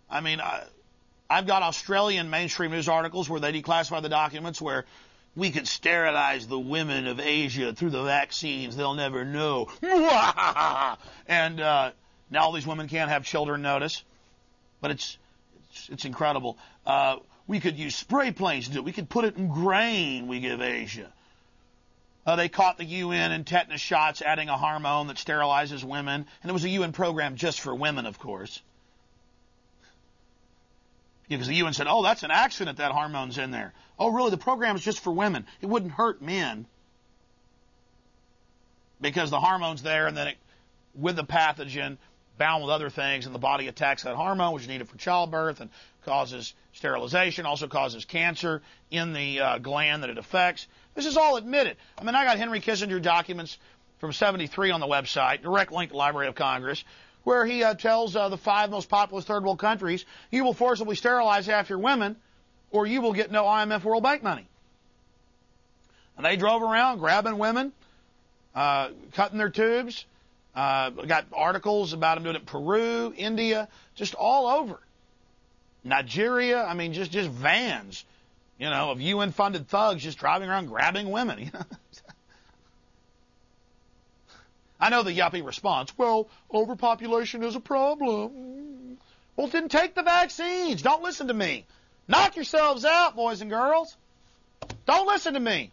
I mean, I, I've got Australian mainstream news articles where they declassify the documents where we could sterilize the women of Asia through the vaccines. They'll never know. and uh, now all these women can't have children. Notice, but it's it's, it's incredible. Uh, we could use spray planes to do it. We could put it in grain. We give Asia. Uh, they caught the UN in tetanus shots, adding a hormone that sterilizes women. And it was a UN program just for women, of course. Because the UN said, oh, that's an accident that hormone's in there. Oh, really? The program is just for women. It wouldn't hurt men. Because the hormone's there, and then it, with the pathogen, bound with other things, and the body attacks that hormone, which is needed for childbirth and causes sterilization, also causes cancer in the uh, gland that it affects. This is all admitted. I mean, I got Henry Kissinger documents from 73 on the website, direct link to Library of Congress, where he uh, tells uh, the five most populous third world countries, you will forcibly sterilize half your women, or you will get no IMF World Bank money. And they drove around grabbing women, uh, cutting their tubes. Uh, got articles about them doing it in Peru, India, just all over. Nigeria, I mean, just just vans you know, of UN funded thugs just driving around grabbing women. You know? I know the yuppie response, well, overpopulation is a problem. Well, then take the vaccines. Don't listen to me. Knock yourselves out, boys and girls. Don't listen to me.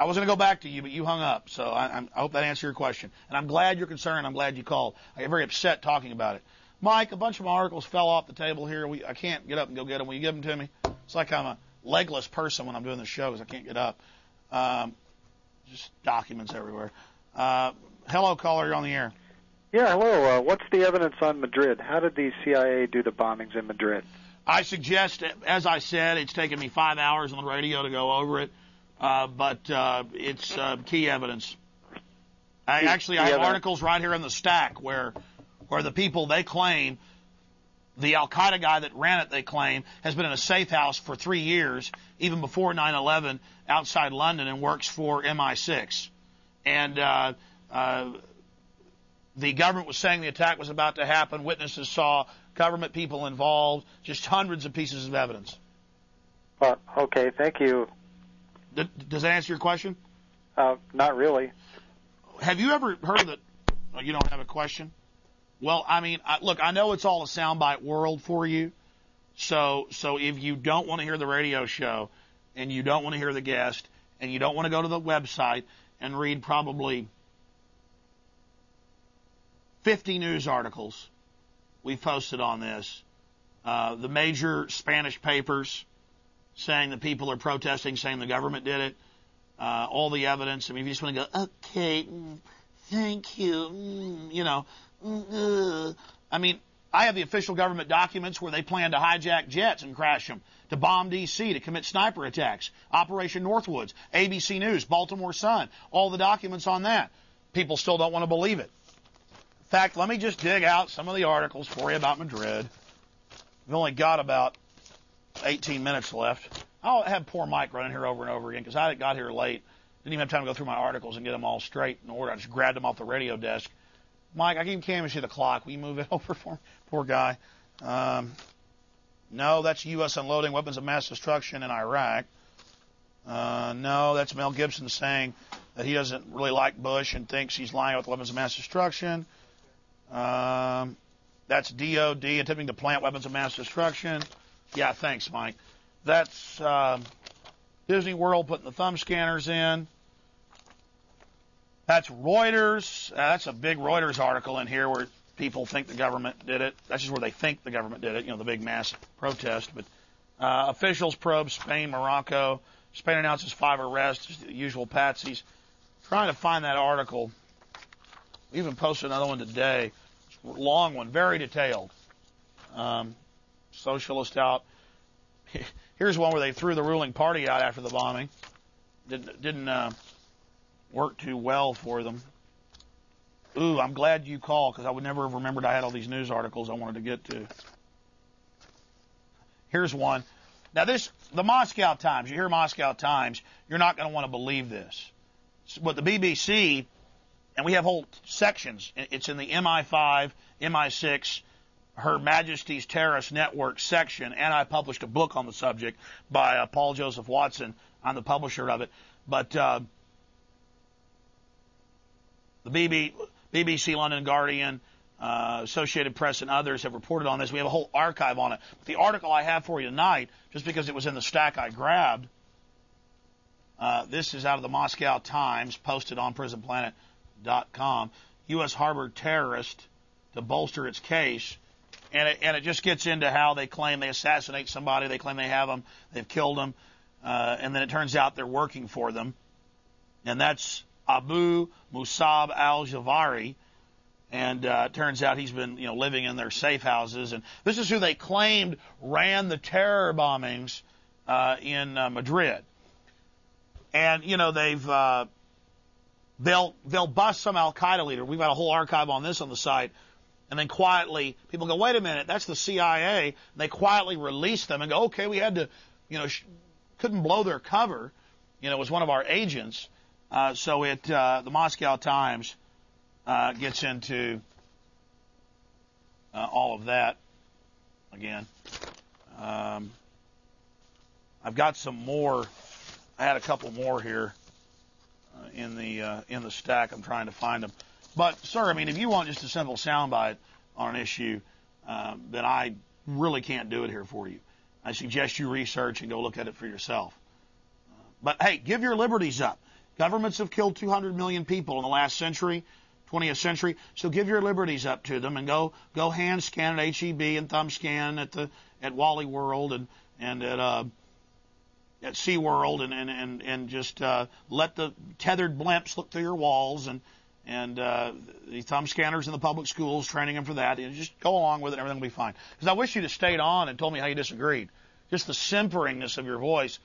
I was going to go back to you, but you hung up. So I, I hope that answered your question. And I'm glad you're concerned. I'm glad you called. I get very upset talking about it. Mike, a bunch of my articles fell off the table here. We, I can't get up and go get them. Will you give them to me? It's like I'm a legless person when I'm doing the shows. I can't get up. Um, just documents everywhere. Uh, hello, caller. You're on the air. Yeah, hello. Uh, what's the evidence on Madrid? How did the CIA do the bombings in Madrid? I suggest, as I said, it's taken me five hours on the radio to go over it, but uh, it's uh, key evidence. I actually I have articles right here in the stack where where the people they claim the Al Qaeda guy that ran it they claim has been in a safe house for three years, even before 9/11, outside London, and works for MI6. And uh, uh, the government was saying the attack was about to happen. Witnesses saw government people involved. Just hundreds of pieces of evidence. Uh, okay, thank you. Does that answer your question? Uh, not really. Have you ever heard that? Oh, you don't have a question. Well, I mean, I, look, I know it's all a soundbite world for you. So, so if you don't want to hear the radio show, and you don't want to hear the guest, and you don't want to go to the website and read probably 50 news articles we've posted on this, uh, the major Spanish papers saying that people are protesting, saying the government did it, uh, all the evidence. I mean, if you just want to go, okay, mm, thank you, mm, you know, mm, uh, I mean, I have the official government documents where they plan to hijack jets and crash them, to bomb D.C., to commit sniper attacks, Operation Northwoods, ABC News, Baltimore Sun, all the documents on that. People still don't want to believe it. In fact, let me just dig out some of the articles for you about Madrid. We've only got about 18 minutes left. I'll have poor Mike running here over and over again because I got here late. Didn't even have time to go through my articles and get them all straight in order. I just grabbed them off the radio desk. Mike, I even see the clock. Will you move it over for me? Poor guy. Um, no, that's U.S. unloading weapons of mass destruction in Iraq. Uh, no, that's Mel Gibson saying that he doesn't really like Bush and thinks he's lying with weapons of mass destruction. Um, that's DOD attempting to plant weapons of mass destruction. Yeah, thanks, Mike. That's uh, Disney World putting the thumb scanners in. That's Reuters. Uh, that's a big Reuters article in here where people think the government did it. That's just where they think the government did it. You know, the big mass protest. But uh, officials probe Spain, Morocco. Spain announces five arrests. Usual patsies. Trying to find that article. We even posted another one today. Long one, very detailed. Um, socialist out. Here's one where they threw the ruling party out after the bombing. Didn't didn't uh, work too well for them. Ooh, I'm glad you called because I would never have remembered I had all these news articles I wanted to get to. Here's one. Now this, the Moscow Times. You hear Moscow Times, you're not going to want to believe this. But the BBC, and we have whole sections. It's in the MI5, MI6, Her Majesty's Terrorist Network section, and I published a book on the subject by uh, Paul Joseph Watson. I'm the publisher of it. But uh, the BB, BBC, London Guardian, uh, Associated Press, and others have reported on this. We have a whole archive on it. But The article I have for you tonight, just because it was in the stack I grabbed, uh, this is out of the Moscow Times, posted on PrisonPlanet.com. U.S. harbored terrorist to bolster its case, and it, and it just gets into how they claim they assassinate somebody, they claim they have them, they've killed them, uh, and then it turns out they're working for them, and that's Abu Musab al-Javari, and uh, it turns out he's been you know living in their safe houses, and this is who they claimed ran the terror bombings uh, in uh, Madrid. And you know they've uh, they'll they'll bust some Al Qaeda leader. We've got a whole archive on this on the site, and then quietly people go, wait a minute, that's the CIA. And they quietly release them and go, okay, we had to, you know, couldn't blow their cover. You know, it was one of our agents. Uh, so it uh, the Moscow Times uh, gets into uh, all of that again. Um, I've got some more. I had a couple more here uh, in the uh, in the stack. I'm trying to find them. But sir, I mean, if you want just a simple soundbite on an issue, uh, then I really can't do it here for you. I suggest you research and go look at it for yourself. Uh, but hey, give your liberties up. Governments have killed 200 million people in the last century, 20th century. So give your liberties up to them and go go hand scan at HEB and thumb scan at the at Wally World and and at uh, at SeaWorld and, and, and, and just uh, let the tethered blimps look through your walls and and uh, the thumb scanners in the public schools, training them for that. And just go along with it, and everything will be fine. Because I wish you'd have stayed on and told me how you disagreed. Just the simperingness of your voice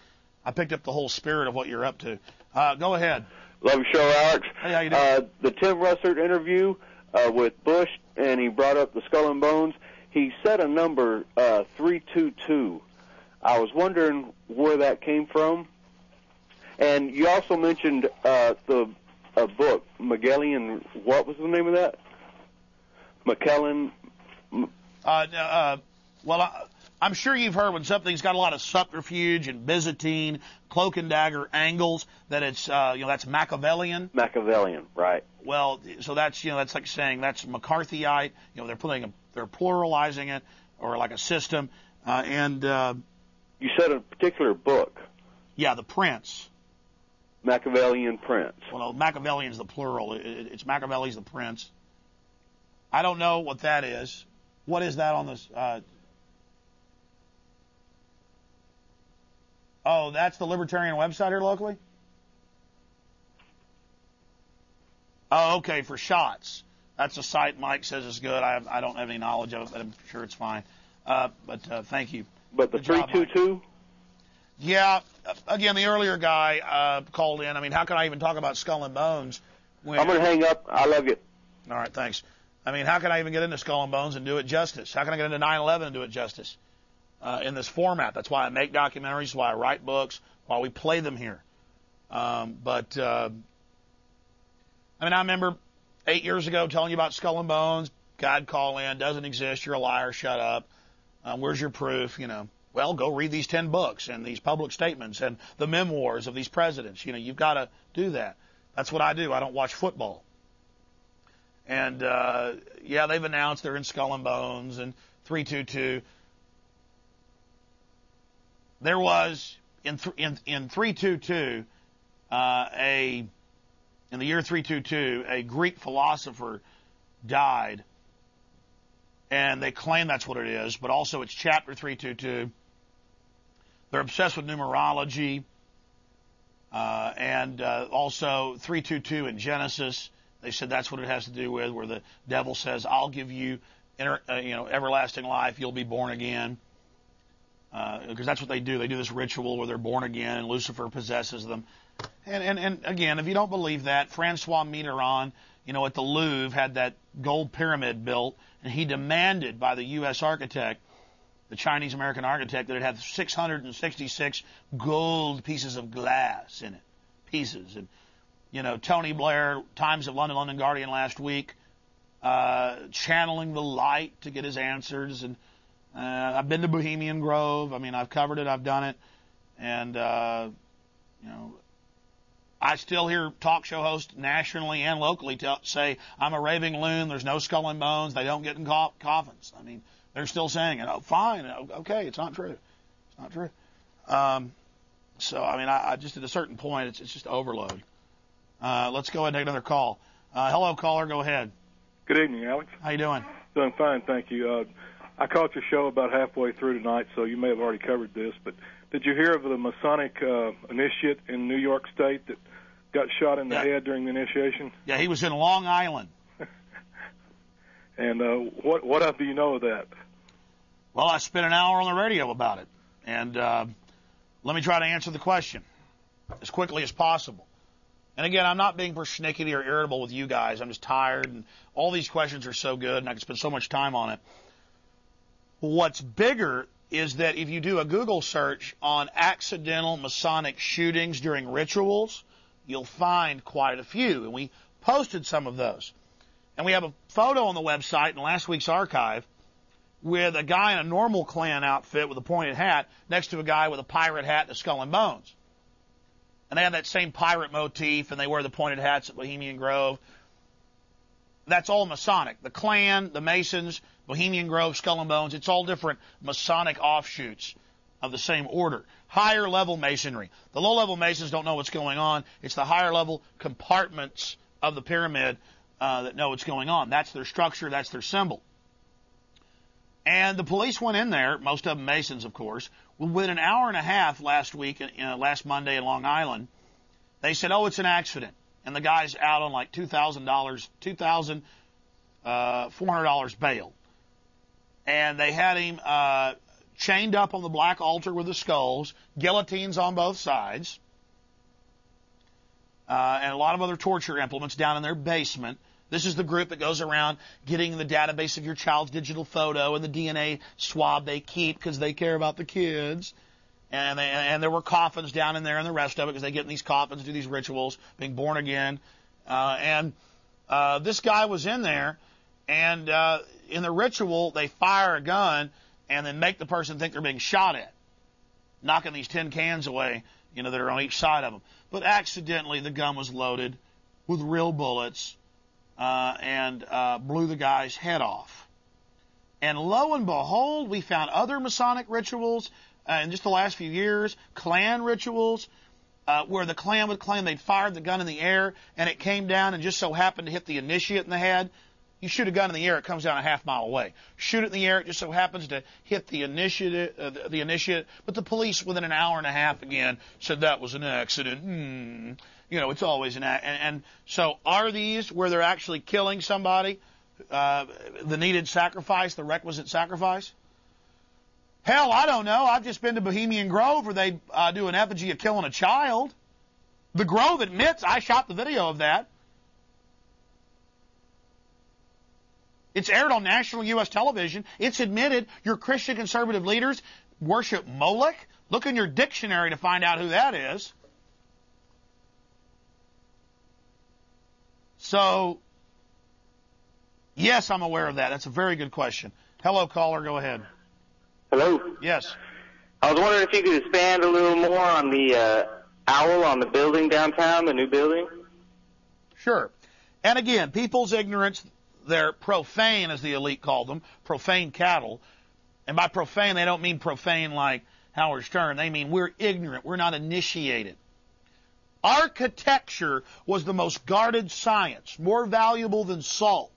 I picked up the whole spirit of what you're up to. Uh, go ahead. Love your show, Alex. Hey, how you doing? Uh, the Tim Russert interview uh, with Bush, and he brought up the skull and bones. He said a number uh, three two two. I was wondering where that came from. And you also mentioned uh, the a book, Magellan. What was the name of that? McKellen. Uh, uh, well, I, I'm sure you've heard when something's got a lot of subterfuge and Byzantine, cloak and dagger angles, that it's, uh, you know, that's Machiavellian. Machiavellian, right? Well, so that's, you know, that's like saying that's McCarthyite. You know, they're putting, a, they're pluralizing it, or like a system. Uh, and uh, you said a particular book. Yeah, the Prince. Machiavellian Prince. Well, no, Machiavellian's the plural. It, it, it's Machiavelli's the Prince. I don't know what that is. What is that on this? Uh, oh, that's the Libertarian website here locally? Oh, okay, for shots. That's a site Mike says is good. I, I don't have any knowledge of it, but I'm sure it's fine. Uh, but uh, thank you. But the 322? Yeah, again, the earlier guy uh, called in. I mean, how can I even talk about skull and bones? When... I'm going to hang up. I love you. All right, thanks. I mean, how can I even get into skull and bones and do it justice? How can I get into 9/11 and do it justice uh, in this format? That's why I make documentaries, why I write books, why we play them here. Um, but uh, I mean, I remember eight years ago telling you about skull and bones. God call in doesn't exist. You're a liar. Shut up. Um, where's your proof? You know. Well, go read these 10 books and these public statements and the memoirs of these presidents. You know, you've got to do that. That's what I do. I don't watch football. And, uh, yeah, they've announced they're in Skull and Bones and 322. There was, in, th- in, in 322, uh, a, in the year 322, a Greek philosopher died. And they claim that's what it is, but also it's chapter 322 they're obsessed with numerology uh, and uh, also 322 in Genesis. They said that's what it has to do with, where the devil says, "I'll give you, inter, uh, you know, everlasting life. You'll be born again." Because uh, that's what they do. They do this ritual where they're born again, and Lucifer possesses them. And, and and again, if you don't believe that, Francois Mitterrand, you know, at the Louvre had that gold pyramid built, and he demanded by the U.S. architect the Chinese American architect, that it had 666 gold pieces of glass in it. Pieces. And, you know, Tony Blair, Times of London, London Guardian last week, uh, channeling the light to get his answers. And uh, I've been to Bohemian Grove. I mean, I've covered it, I've done it. And, uh, you know, I still hear talk show hosts nationally and locally tell, say, I'm a raving loon, there's no skull and bones, they don't get in co- coffins. I mean, they're still saying it. Oh, fine. Okay, it's not true. It's not true. Um, so, I mean, I, I just at a certain point, it's, it's just overload. Uh, let's go ahead and take another call. Uh, hello, caller. Go ahead. Good evening, Alex. How you doing? Doing fine, thank you. Uh, I caught your show about halfway through tonight, so you may have already covered this. But did you hear of the Masonic uh, initiate in New York State that got shot in the Yeah. head during the initiation? Yeah, he was in Long Island. And uh, what what up do you know of that? Well, I spent an hour on the radio about it. And uh, let me try to answer the question as quickly as possible. And again, I'm not being persnickety or irritable with you guys. I'm just tired, and all these questions are so good, and I can spend so much time on it. What's bigger is that if you do a Google search on accidental Masonic shootings during rituals, you'll find quite a few. And we posted some of those. And we have a photo on the website in last week's archive with a guy in a normal Klan outfit with a pointed hat next to a guy with a pirate hat and a skull and bones. And they have that same pirate motif and they wear the pointed hats at Bohemian Grove. That's all Masonic. The Klan, the Masons, Bohemian Grove, Skull and Bones, it's all different Masonic offshoots of the same order. Higher level Masonry. The low level Masons don't know what's going on. It's the higher level compartments of the pyramid uh, that know what's going on. That's their structure, that's their symbol. And the police went in there, most of them Masons, of course. Within an hour and a half last week, uh, last Monday in Long Island, they said, "Oh, it's an accident," and the guy's out on like two thousand dollars, two thousand uh, bail, and they had him uh, chained up on the black altar with the skulls, guillotines on both sides, uh, and a lot of other torture implements down in their basement. This is the group that goes around getting the database of your child's digital photo and the DNA swab they keep because they care about the kids. And, they, and there were coffins down in there and the rest of it because they get in these coffins, do these rituals, being born again. Uh, and uh, this guy was in there, and uh, in the ritual, they fire a gun and then make the person think they're being shot at, knocking these tin cans away, you know, that are on each side of them. But accidentally, the gun was loaded with real bullets uh, and uh, blew the guy's head off. And lo and behold, we found other Masonic rituals uh, in just the last few years, Klan rituals, uh, where the Klan would claim they'd fired the gun in the air and it came down and just so happened to hit the initiate in the head. You shoot a gun in the air, it comes down a half mile away. Shoot it in the air, it just so happens to hit the initiate, uh, the, the initiate. But the police, within an hour and a half, again said that was an accident. Hmm. You know, it's always an act. And, and so, are these where they're actually killing somebody, uh, the needed sacrifice, the requisite sacrifice? Hell, I don't know. I've just been to Bohemian Grove where they uh, do an effigy of killing a child. The Grove admits I shot the video of that. It's aired on national U.S. television. It's admitted your Christian conservative leaders worship Moloch. Look in your dictionary to find out who that is. So, yes, I'm aware of that. That's a very good question. Hello, caller. Go ahead. Hello. Yes. I was wondering if you could expand a little more on the uh, owl on the building downtown, the new building. Sure. And again, people's ignorance, they're profane, as the elite call them, profane cattle. And by profane, they don't mean profane like Howard Stern. They mean we're ignorant. We're not initiated. Architecture was the most guarded science, more valuable than salt,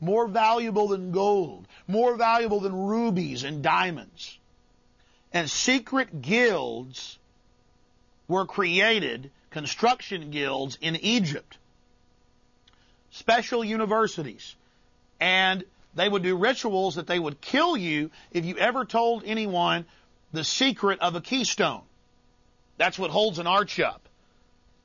more valuable than gold, more valuable than rubies and diamonds. And secret guilds were created, construction guilds in Egypt, special universities, and they would do rituals that they would kill you if you ever told anyone the secret of a keystone. That's what holds an arch up.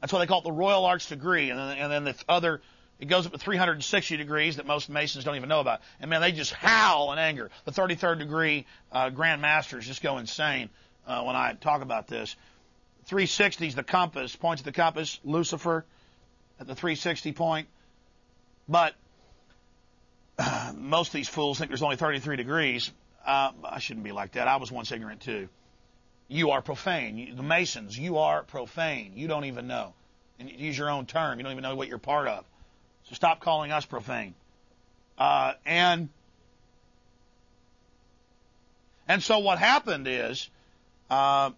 That's why they call it the Royal Arch degree, and then, and then the other, it goes up to 360 degrees that most Masons don't even know about. And man, they just howl in anger. The 33rd degree uh, Grand Masters just go insane uh, when I talk about this. 360 is the compass, points at the compass, Lucifer at the 360 point. But uh, most of these fools think there's only 33 degrees. Uh, I shouldn't be like that. I was once ignorant too. You are profane. The Masons, you are profane. You don't even know. And use your own term. You don't even know what you're part of. So stop calling us profane. Uh, and and so what happened is uh,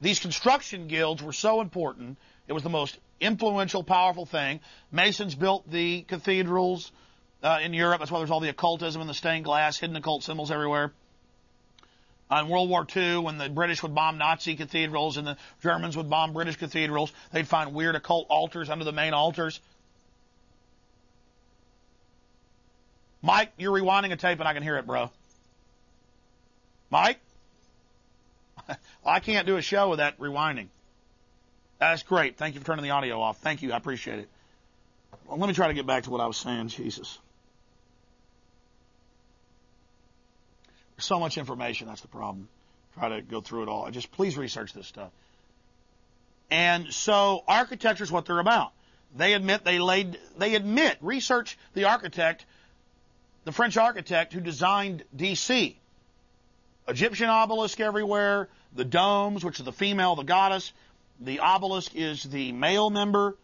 these construction guilds were so important. It was the most influential, powerful thing. Masons built the cathedrals uh, in Europe. That's why there's all the occultism and the stained glass, hidden occult symbols everywhere. Uh, in World War II, when the British would bomb Nazi cathedrals and the Germans would bomb British cathedrals, they'd find weird occult altars under the main altars. Mike, you're rewinding a tape and I can hear it, bro. Mike? I can't do a show with that rewinding. That's great. Thank you for turning the audio off. Thank you. I appreciate it. Well, let me try to get back to what I was saying. Jesus. There's so much information. That's the problem. Try to go through it all. Just please research this stuff. And so architecture is what they're about. They admit they laid, they admit, research the architect, the French architect who designed DC. Egyptian obelisk everywhere, the domes, which are the female, the goddess. The obelisk is the male member.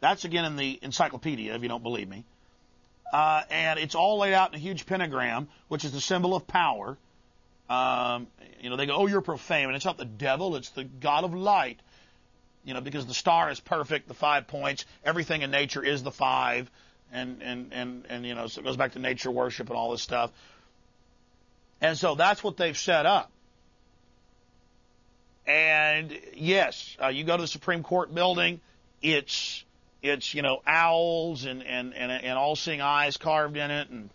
That's again in the encyclopedia, if you don't believe me. Uh, and it's all laid out in a huge pentagram, which is the symbol of power. Um, you know, they go, "Oh, you're profane," and it's not the devil; it's the God of light. You know, because the star is perfect, the five points, everything in nature is the five, and and and and you know, so it goes back to nature worship and all this stuff. And so that's what they've set up. And yes, uh, you go to the Supreme Court building, it's it's you know owls and and and, and all-seeing eyes carved in it, and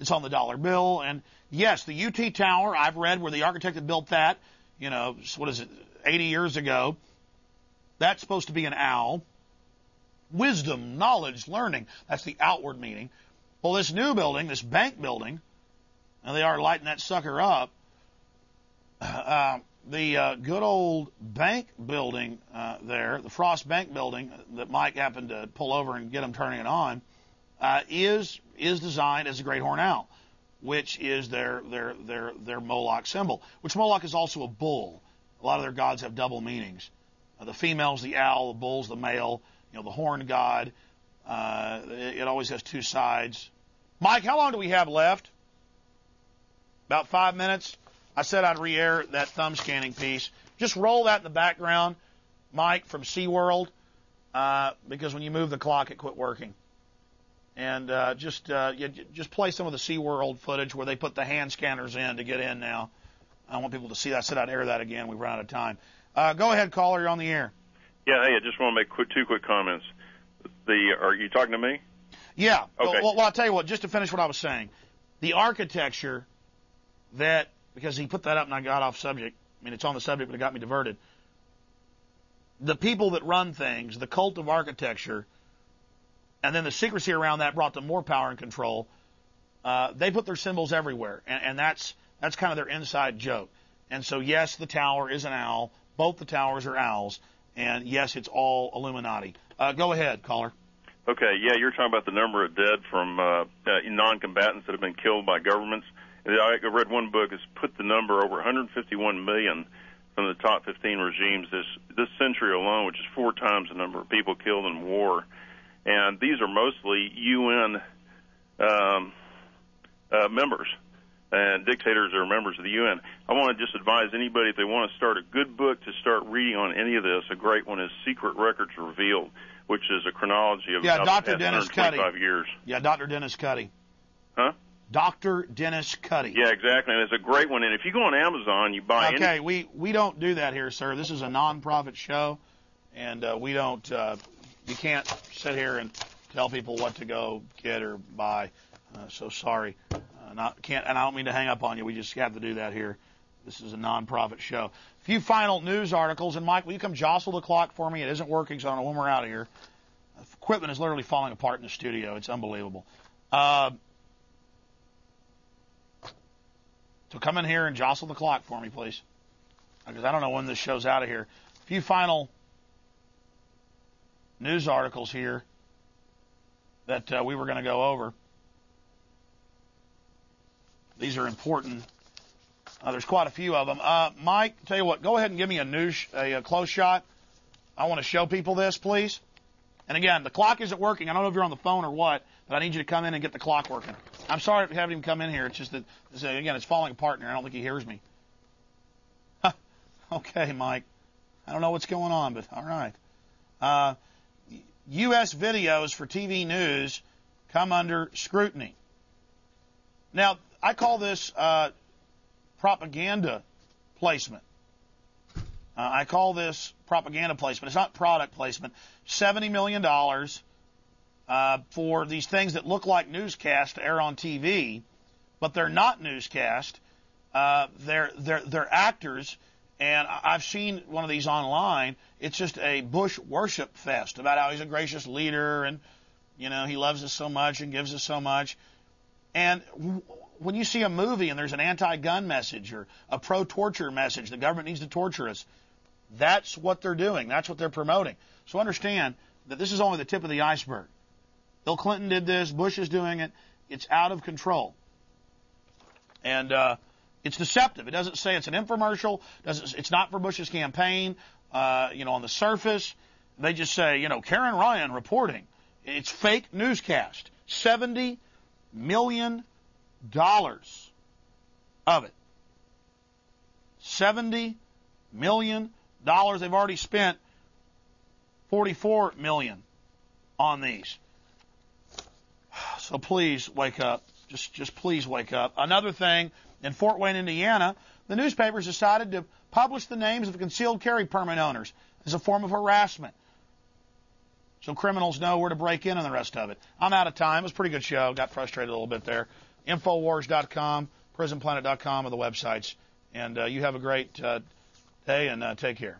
it's on the dollar bill. And Yes, the UT Tower, I've read where the architect that built that, you know, what is it, 80 years ago. That's supposed to be an owl. Wisdom, knowledge, learning. That's the outward meaning. Well, this new building, this bank building, and they are lighting that sucker up. Uh, the uh, good old bank building uh, there, the Frost Bank building that Mike happened to pull over and get him turning it on, uh, is is designed as a great horn owl, which is their their their their Moloch symbol. Which Moloch is also a bull. A lot of their gods have double meanings. Uh, the female's the owl, the bull's the male. You know, the horn god. Uh, it, it always has two sides. Mike, how long do we have left? About five minutes. I said I'd re-air that thumb scanning piece. Just roll that in the background, Mike from SeaWorld, uh, because when you move the clock, it quit working. And uh, just uh, you, just play some of the SeaWorld footage where they put the hand scanners in to get in now. I want people to see that. I said I'd air that again. We've run out of time. Uh, go ahead, caller. You're on the air. Yeah, hey, I just want to make quick, two quick comments. The are you talking to me? Yeah. Okay. Well, well, I'll tell you what. Just to finish what I was saying, the architecture that because he put that up and I got off subject. I mean, it's on the subject, but it got me diverted. The people that run things, the cult of architecture, and then the secrecy around that brought them more power and control. Uh, they put their symbols everywhere, and, and that's that's kind of their inside joke. And so, yes, the tower is an owl. Both the towers are owls, and yes, it's all Illuminati. Uh, go ahead, caller. Okay, yeah, you're talking about the number of dead from uh, uh, non-combatants that have been killed by governments. I read one book has put the number over 151 million from the top 15 regimes this this century alone, which is four times the number of people killed in war. And these are mostly UN um, uh, members and dictators are members of the UN. I want to just advise anybody if they want to start a good book to start reading on any of this. A great one is Secret Records Revealed, which is a chronology of yeah, Dr. Dennis Cuddy. years. Yeah, Dr. Dennis Cuddy. Huh? Dr. Dennis Cuddy. Yeah, exactly. And it's a great one. And if you go on Amazon, you buy it. Okay, any. we we don't do that here, sir. This is a non-profit show, and uh, we don't. Uh, you can't sit here and tell people what to go get or buy. Uh, so sorry, uh, not can't. And I don't mean to hang up on you. We just have to do that here. This is a non-profit show. A few final news articles, and Mike, will you come jostle the clock for me? It isn't working, so I don't know when we're out of here. Equipment is literally falling apart in the studio. It's unbelievable. Uh, So come in here and jostle the clock for me, please. Because I don't know when this show's out of here. A few final news articles here that uh, we were going to go over. These are important. Uh, there's quite a few of them. Uh, Mike, tell you what, go ahead and give me a news, a, a close shot. I want to show people this, please. And again, the clock isn't working. I don't know if you're on the phone or what, but I need you to come in and get the clock working. I'm sorry to have him come in here. It's just that, again, it's falling apart here. I don't think he hears me. okay, Mike. I don't know what's going on, but all right. Uh, U.S. videos for TV news come under scrutiny. Now, I call this uh, propaganda placement. Uh, I call this propaganda placement. It's not product placement. $70 million uh, for these things that look like newscasts to air on TV, but they're not newscast. Uh, they're they're they're actors, and I've seen one of these online. It's just a Bush worship fest about how he's a gracious leader and you know he loves us so much and gives us so much. And when you see a movie and there's an anti-gun message or a pro-torture message, the government needs to torture us. That's what they're doing. That's what they're promoting. So understand that this is only the tip of the iceberg. Bill Clinton did this. Bush is doing it. It's out of control. And uh, it's deceptive. It doesn't say it's an infomercial. Doesn't, it's not for Bush's campaign. Uh, you know, on the surface, they just say, you know, Karen Ryan reporting. It's fake newscast. Seventy million dollars of it. Seventy million dollars. They've already spent forty-four million on these. So please wake up. Just, just please wake up. Another thing, in Fort Wayne, Indiana, the newspapers decided to publish the names of concealed carry permit owners as a form of harassment. So criminals know where to break in and the rest of it. I'm out of time. It was a pretty good show. Got frustrated a little bit there. Infowars.com. prisonplanet.com, are the websites. And uh, you have a great uh, day and uh, take care.